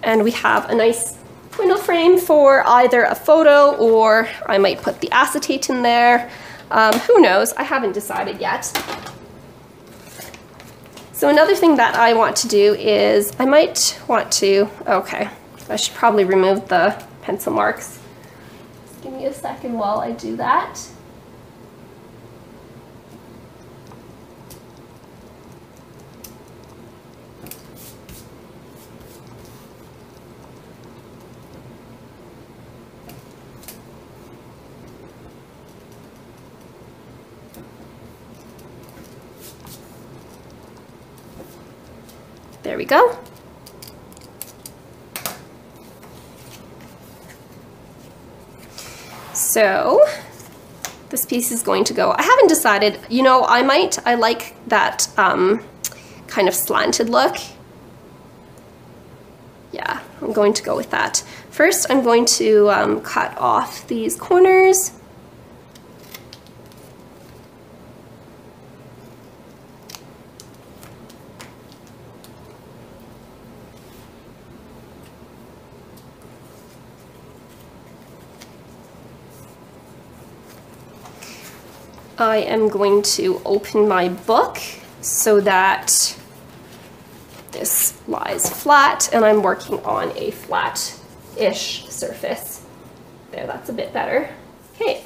And we have a nice window frame for either a photo or I might put the acetate in there. Um, who knows? I haven't decided yet. So another thing that I want to do is I might want to, okay, I should probably remove the pencil marks. Give me a second while I do that. There we go. So this piece is going to go, I haven't decided, you know, I might, I like that um, kind of slanted look. Yeah, I'm going to go with that. First, I'm going to um, cut off these corners. I am going to open my book so that this lies flat and I'm working on a flat-ish surface. There, that's a bit better. Okay.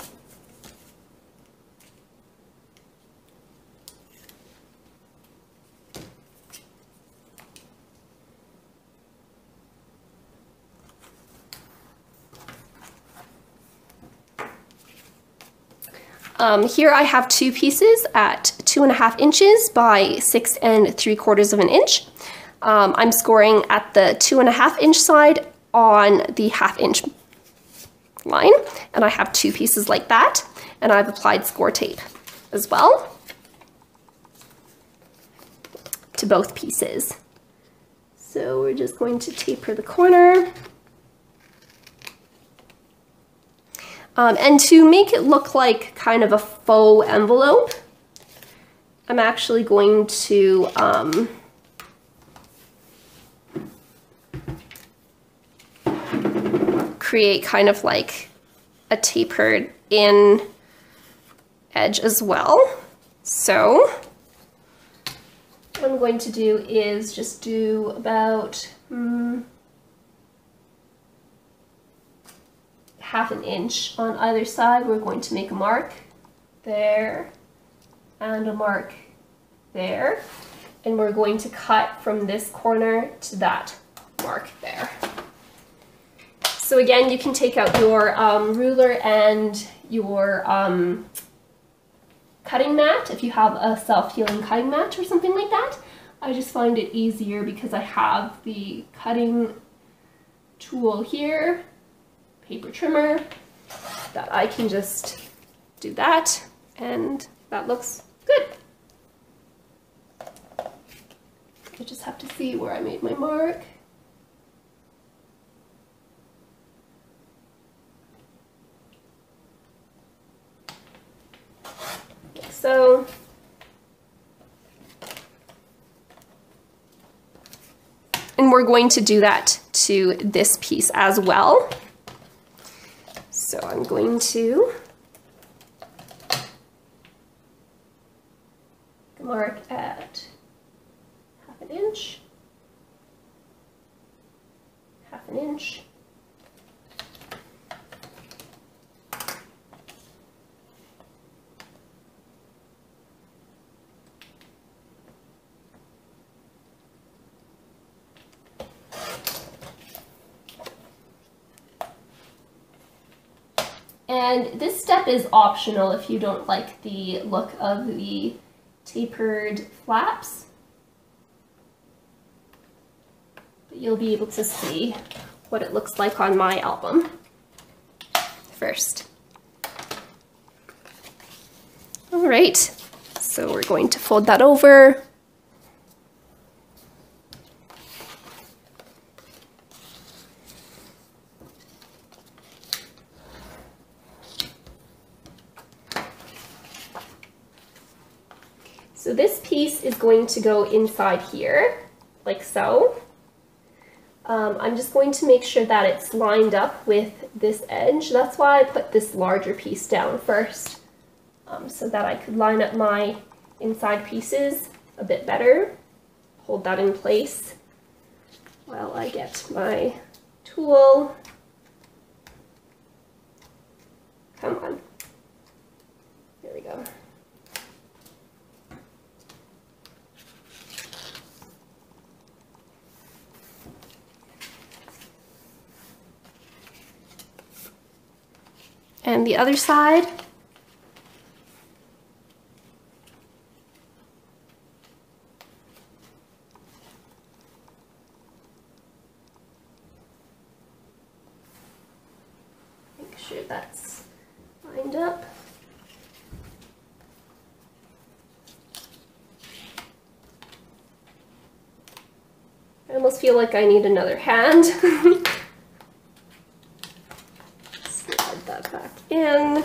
Um, here I have two pieces at two and a half inches by six and three quarters of an inch. Um, I'm scoring at the two and a half inch side on the half inch line, and I have two pieces like that, and I've applied Scor-Tape as well to both pieces. So we're just going to taper the corner. Um, and to make it look like kind of a faux envelope, I'm actually going to um, create kind of like a tapered in edge as well. So what I'm going to do is just do about hmm, half an inch on either side. We're going to make a mark there and a mark there. And we're going to cut from this corner to that mark there. So again, you can take out your um, ruler and your um, cutting mat if you have a self-healing cutting mat or something like that. I just find it easier because I have the cutting tool here, paper trimmer, that I can just do that and that looks good. I just have to see where I made my mark. So. And we're going to do that to this piece as well. So I'm going to mark at half an inch, half an inch, And this step is optional if you don't like the look of the tapered flaps. But you'll be able to see what it looks like on my album first. All right, so we're going to fold that over. So this piece is going to go inside here, like so. Um, I'm just going to make sure that it's lined up with this edge. That's why I put this larger piece down first, um, so that I could line up my inside pieces a bit better. Hold that in place while I get my tool. Come on. There we go. And the other side. Make sure that's lined up. I almost feel like I need another hand. in.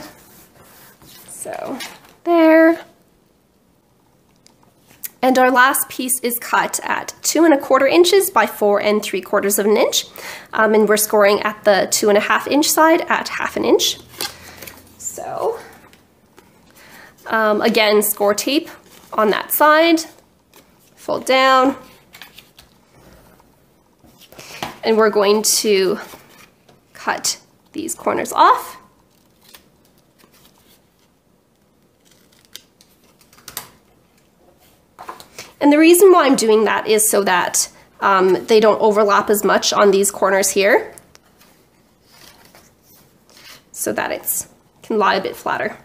So there. And our last piece is cut at two and a quarter inches by four and three quarters of an inch. Um, and we're scoring at the two and a half inch side at half an inch. So um, again, Scor-Tape on that side, fold down. And we're going to cut these corners off. The reason why I'm doing that is so that um, they don't overlap as much on these corners here. So that it can lie a bit flatter.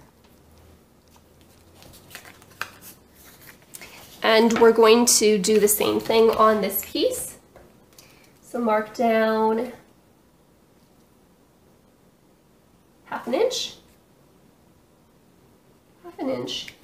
And we're going to do the same thing on this piece. So mark down half an inch, half an inch,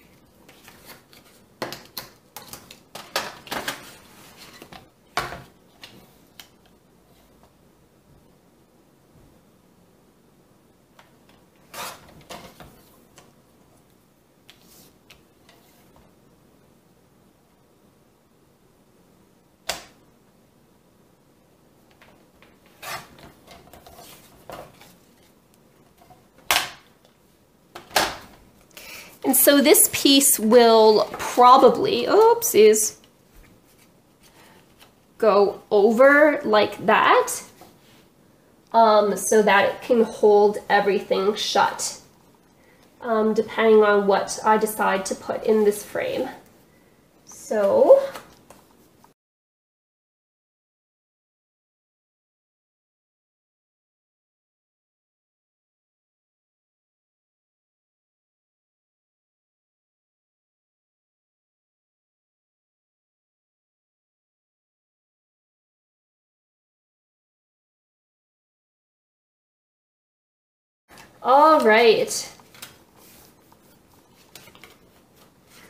so this piece will probably, oopsies, go over like that um, so that it can hold everything shut. um, depending on what I decide to put in this frame. So All right.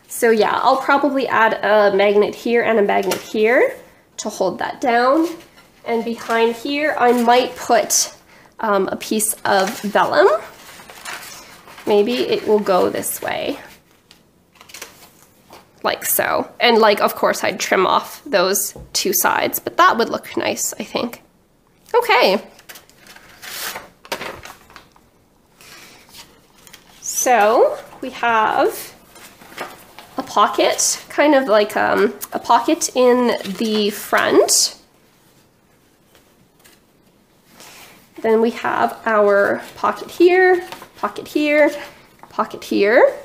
So yeah, I'll probably add a magnet here and a magnet here to hold that down. And behind here, I might put um, a piece of vellum. Maybe it will go this way. Like so. And like, of course, I'd trim off those two sides, but that would look nice, I think. Okay. So we have a pocket, kind of like um, a pocket in the front. Then we have our pocket here, pocket here, pocket here.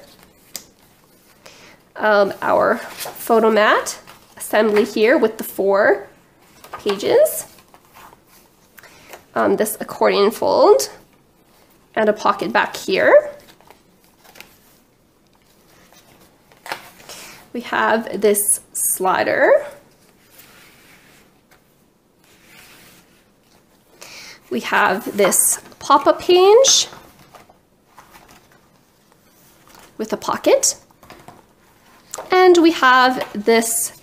Um, our photo mat assembly here with the four pages. Um, this accordion fold and a pocket back here. We have this slider. We have this pop-up hinge with a pocket. And we have this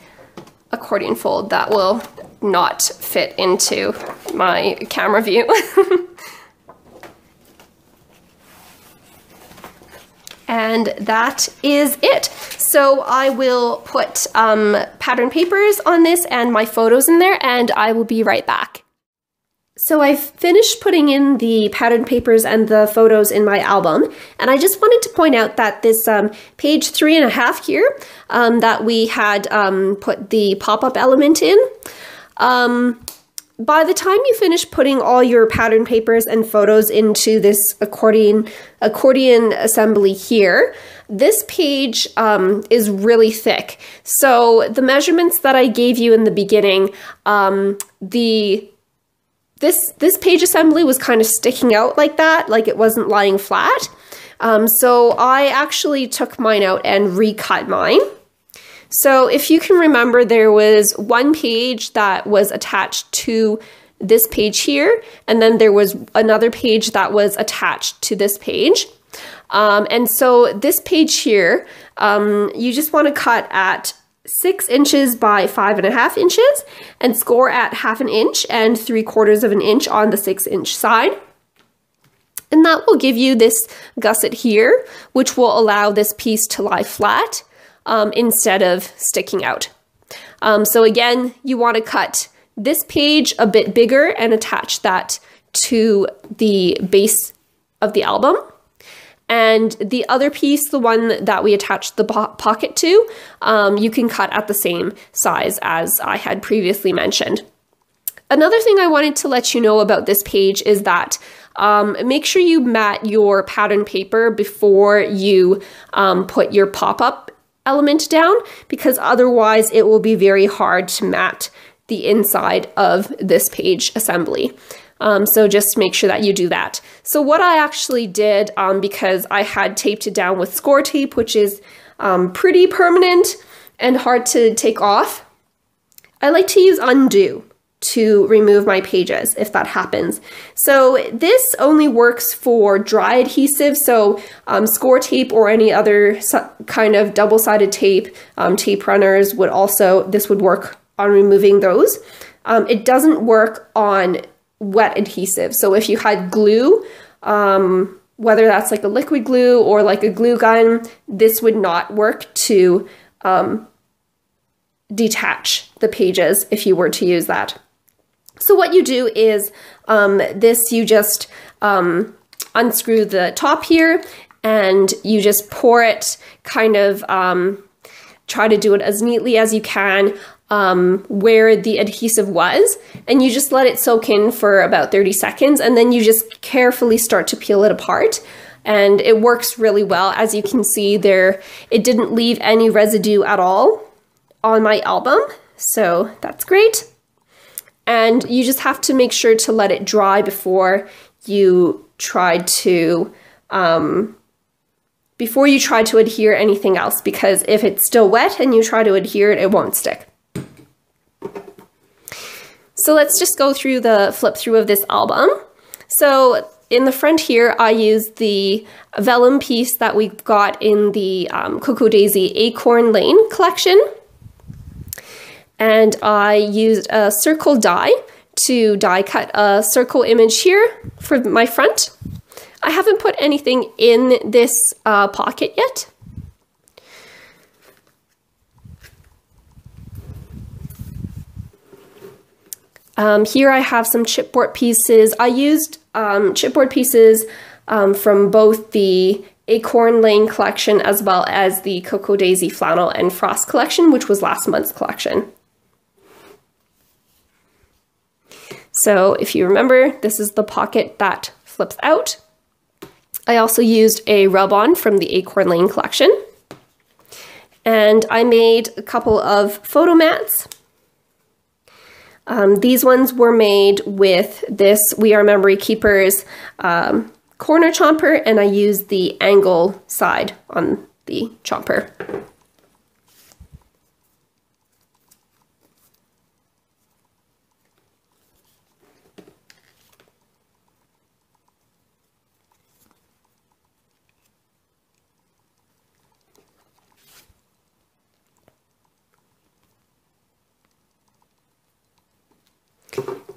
accordion fold that will not fit into my camera view. and that is it. So I will put um, pattern papers on this and my photos in there and I will be right back. So I've finished putting in the pattern papers and the photos in my album, and I just wanted to point out that this um, page three and a half here um, that we had um, put the pop-up element in, um, by the time you finish putting all your pattern papers and photos into this accordion accordion assembly here, this page um, is really thick. So the measurements that I gave you in the beginning, um, the this this page assembly was kind of sticking out like that, like it wasn't lying flat. Um, so I actually took mine out and recut mine. So if you can remember, there was one page that was attached to this page here, and then there was another page that was attached to this page. Um, and so this page here, um, you just want to cut at six inches by five and a half inches and score at half an inch and three quarters of an inch on the six inch side. And that will give you this gusset here, which will allow this piece to lie flat um, instead of sticking out. Um, so again, you want to cut this page a bit bigger and attach that to the base of the album. And the other piece, the one that we attached the po pocket to, um, you can cut at the same size as I had previously mentioned. Another thing I wanted to let you know about this page is that um, make sure you mat your pattern paper before you um, put your pop-up element down because otherwise it will be very hard to mat the inside of this page assembly. Um, so just make sure that you do that. So what I actually did, um, because I had taped it down with Scor-Tape, which is um, pretty permanent and hard to take off, I like to use Un-du to remove my pages if that happens. So this only works for dry adhesive, so um, Scor-Tape or any other kind of double-sided tape, um, tape runners would also, this would work on removing those. Um, it doesn't work on wet adhesive. So if you had glue, um, whether that's like a liquid glue or like a glue gun, this would not work to um, detach the pages if you were to use that. So what you do is um, this, you just um, unscrew the top here and you just pour it kind of, um, try to do it as neatly as you can um, where the adhesive was and you just let it soak in for about 30 seconds and then you just carefully start to peel it apart and it works really well. As you can see there, it didn't leave any residue at all on my album, so that's great. And you just have to make sure to let it dry before you try to um, before you try to adhere anything else because if it's still wet and you try to adhere it, it won't stick. So let's just go through the flip through of this album. So in the front here, I used the vellum piece that we got in the um, Cocoa Daisy Acorn Lane collection. And I used a circle die to die cut a circle image here for my front. I haven't put anything in this uh, pocket yet. Um, here I have some chipboard pieces. I used um, chipboard pieces um, from both the Acorn Lane collection as well as the Cocoa Daisy Flannel and Frost collection, which was last month's collection. So if you remember, this is the pocket that flips out. I also used a rub-on from the Acorn Lane collection. And I made a couple of photo mats. Um, these ones were made with this We R Memory Keepers um, corner chomper, and I used the angle side on the chomper.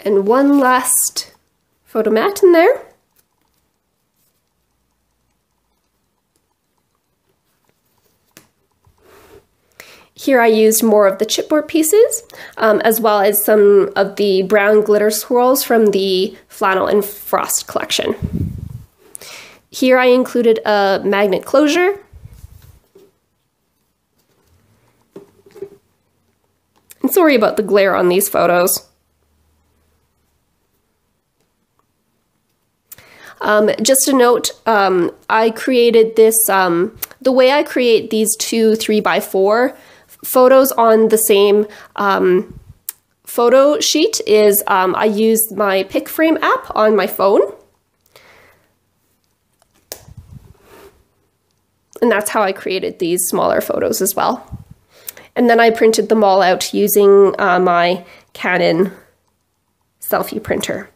And one last photo mat in there. Here I used more of the chipboard pieces, um, as well as some of the brown glitter swirls from the Flannel and Frost collection. Here I included a magnet closure. And sorry about the glare on these photos. Um, just a note, um, I created this, um, the way I create these two three by four photos on the same um, photo sheet is um, I use my PicFrame app on my phone. And that's how I created these smaller photos as well. And then I printed them all out using uh, my Canon SELPHY printer.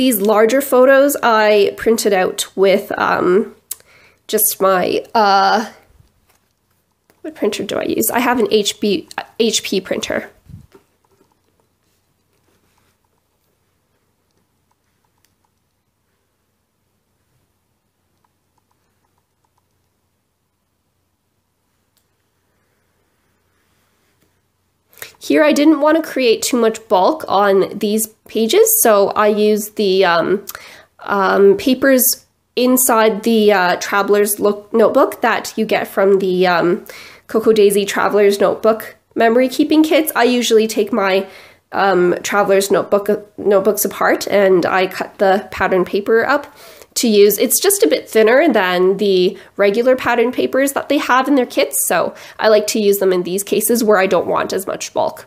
These larger photos I printed out with um, just my, uh, what printer do I use? I have an HP, HP printer. Here I didn't want to create too much bulk on these pages, so I used the um, um, papers inside the uh, Traveler's look notebook that you get from the um, Cocoa Daisy Traveler's Notebook memory keeping kits. I usually take my um, Traveler's notebook notebooks apart and I cut the pattern paper up to use. It's just a bit thinner than the regular pattern papers that they have in their kits, so I like to use them in these cases where I don't want as much bulk.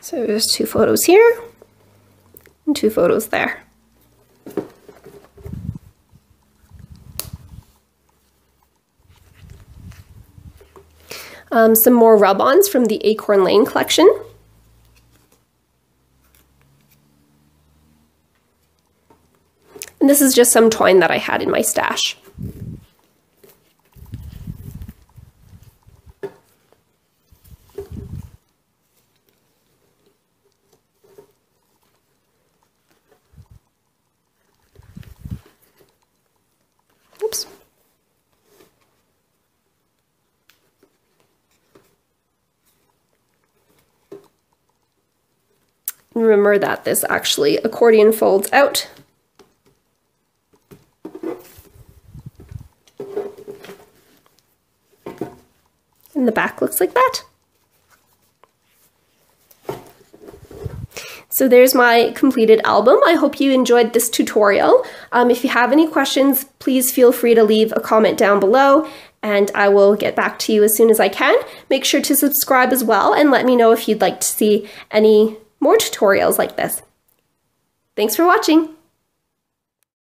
So there's two photos here and two photos there. Um, some more rub-ons from the Acorn Lane collection. And this is just some twine that I had in my stash. Oops. remember that this actually accordion folds out. And the back looks like that. So there's my completed album. I hope you enjoyed this tutorial. Um, if you have any questions, please feel free to leave a comment down below and I will get back to you as soon as I can. Make sure to subscribe as well and let me know if you'd like to see any more tutorials like this. Thanks for watching.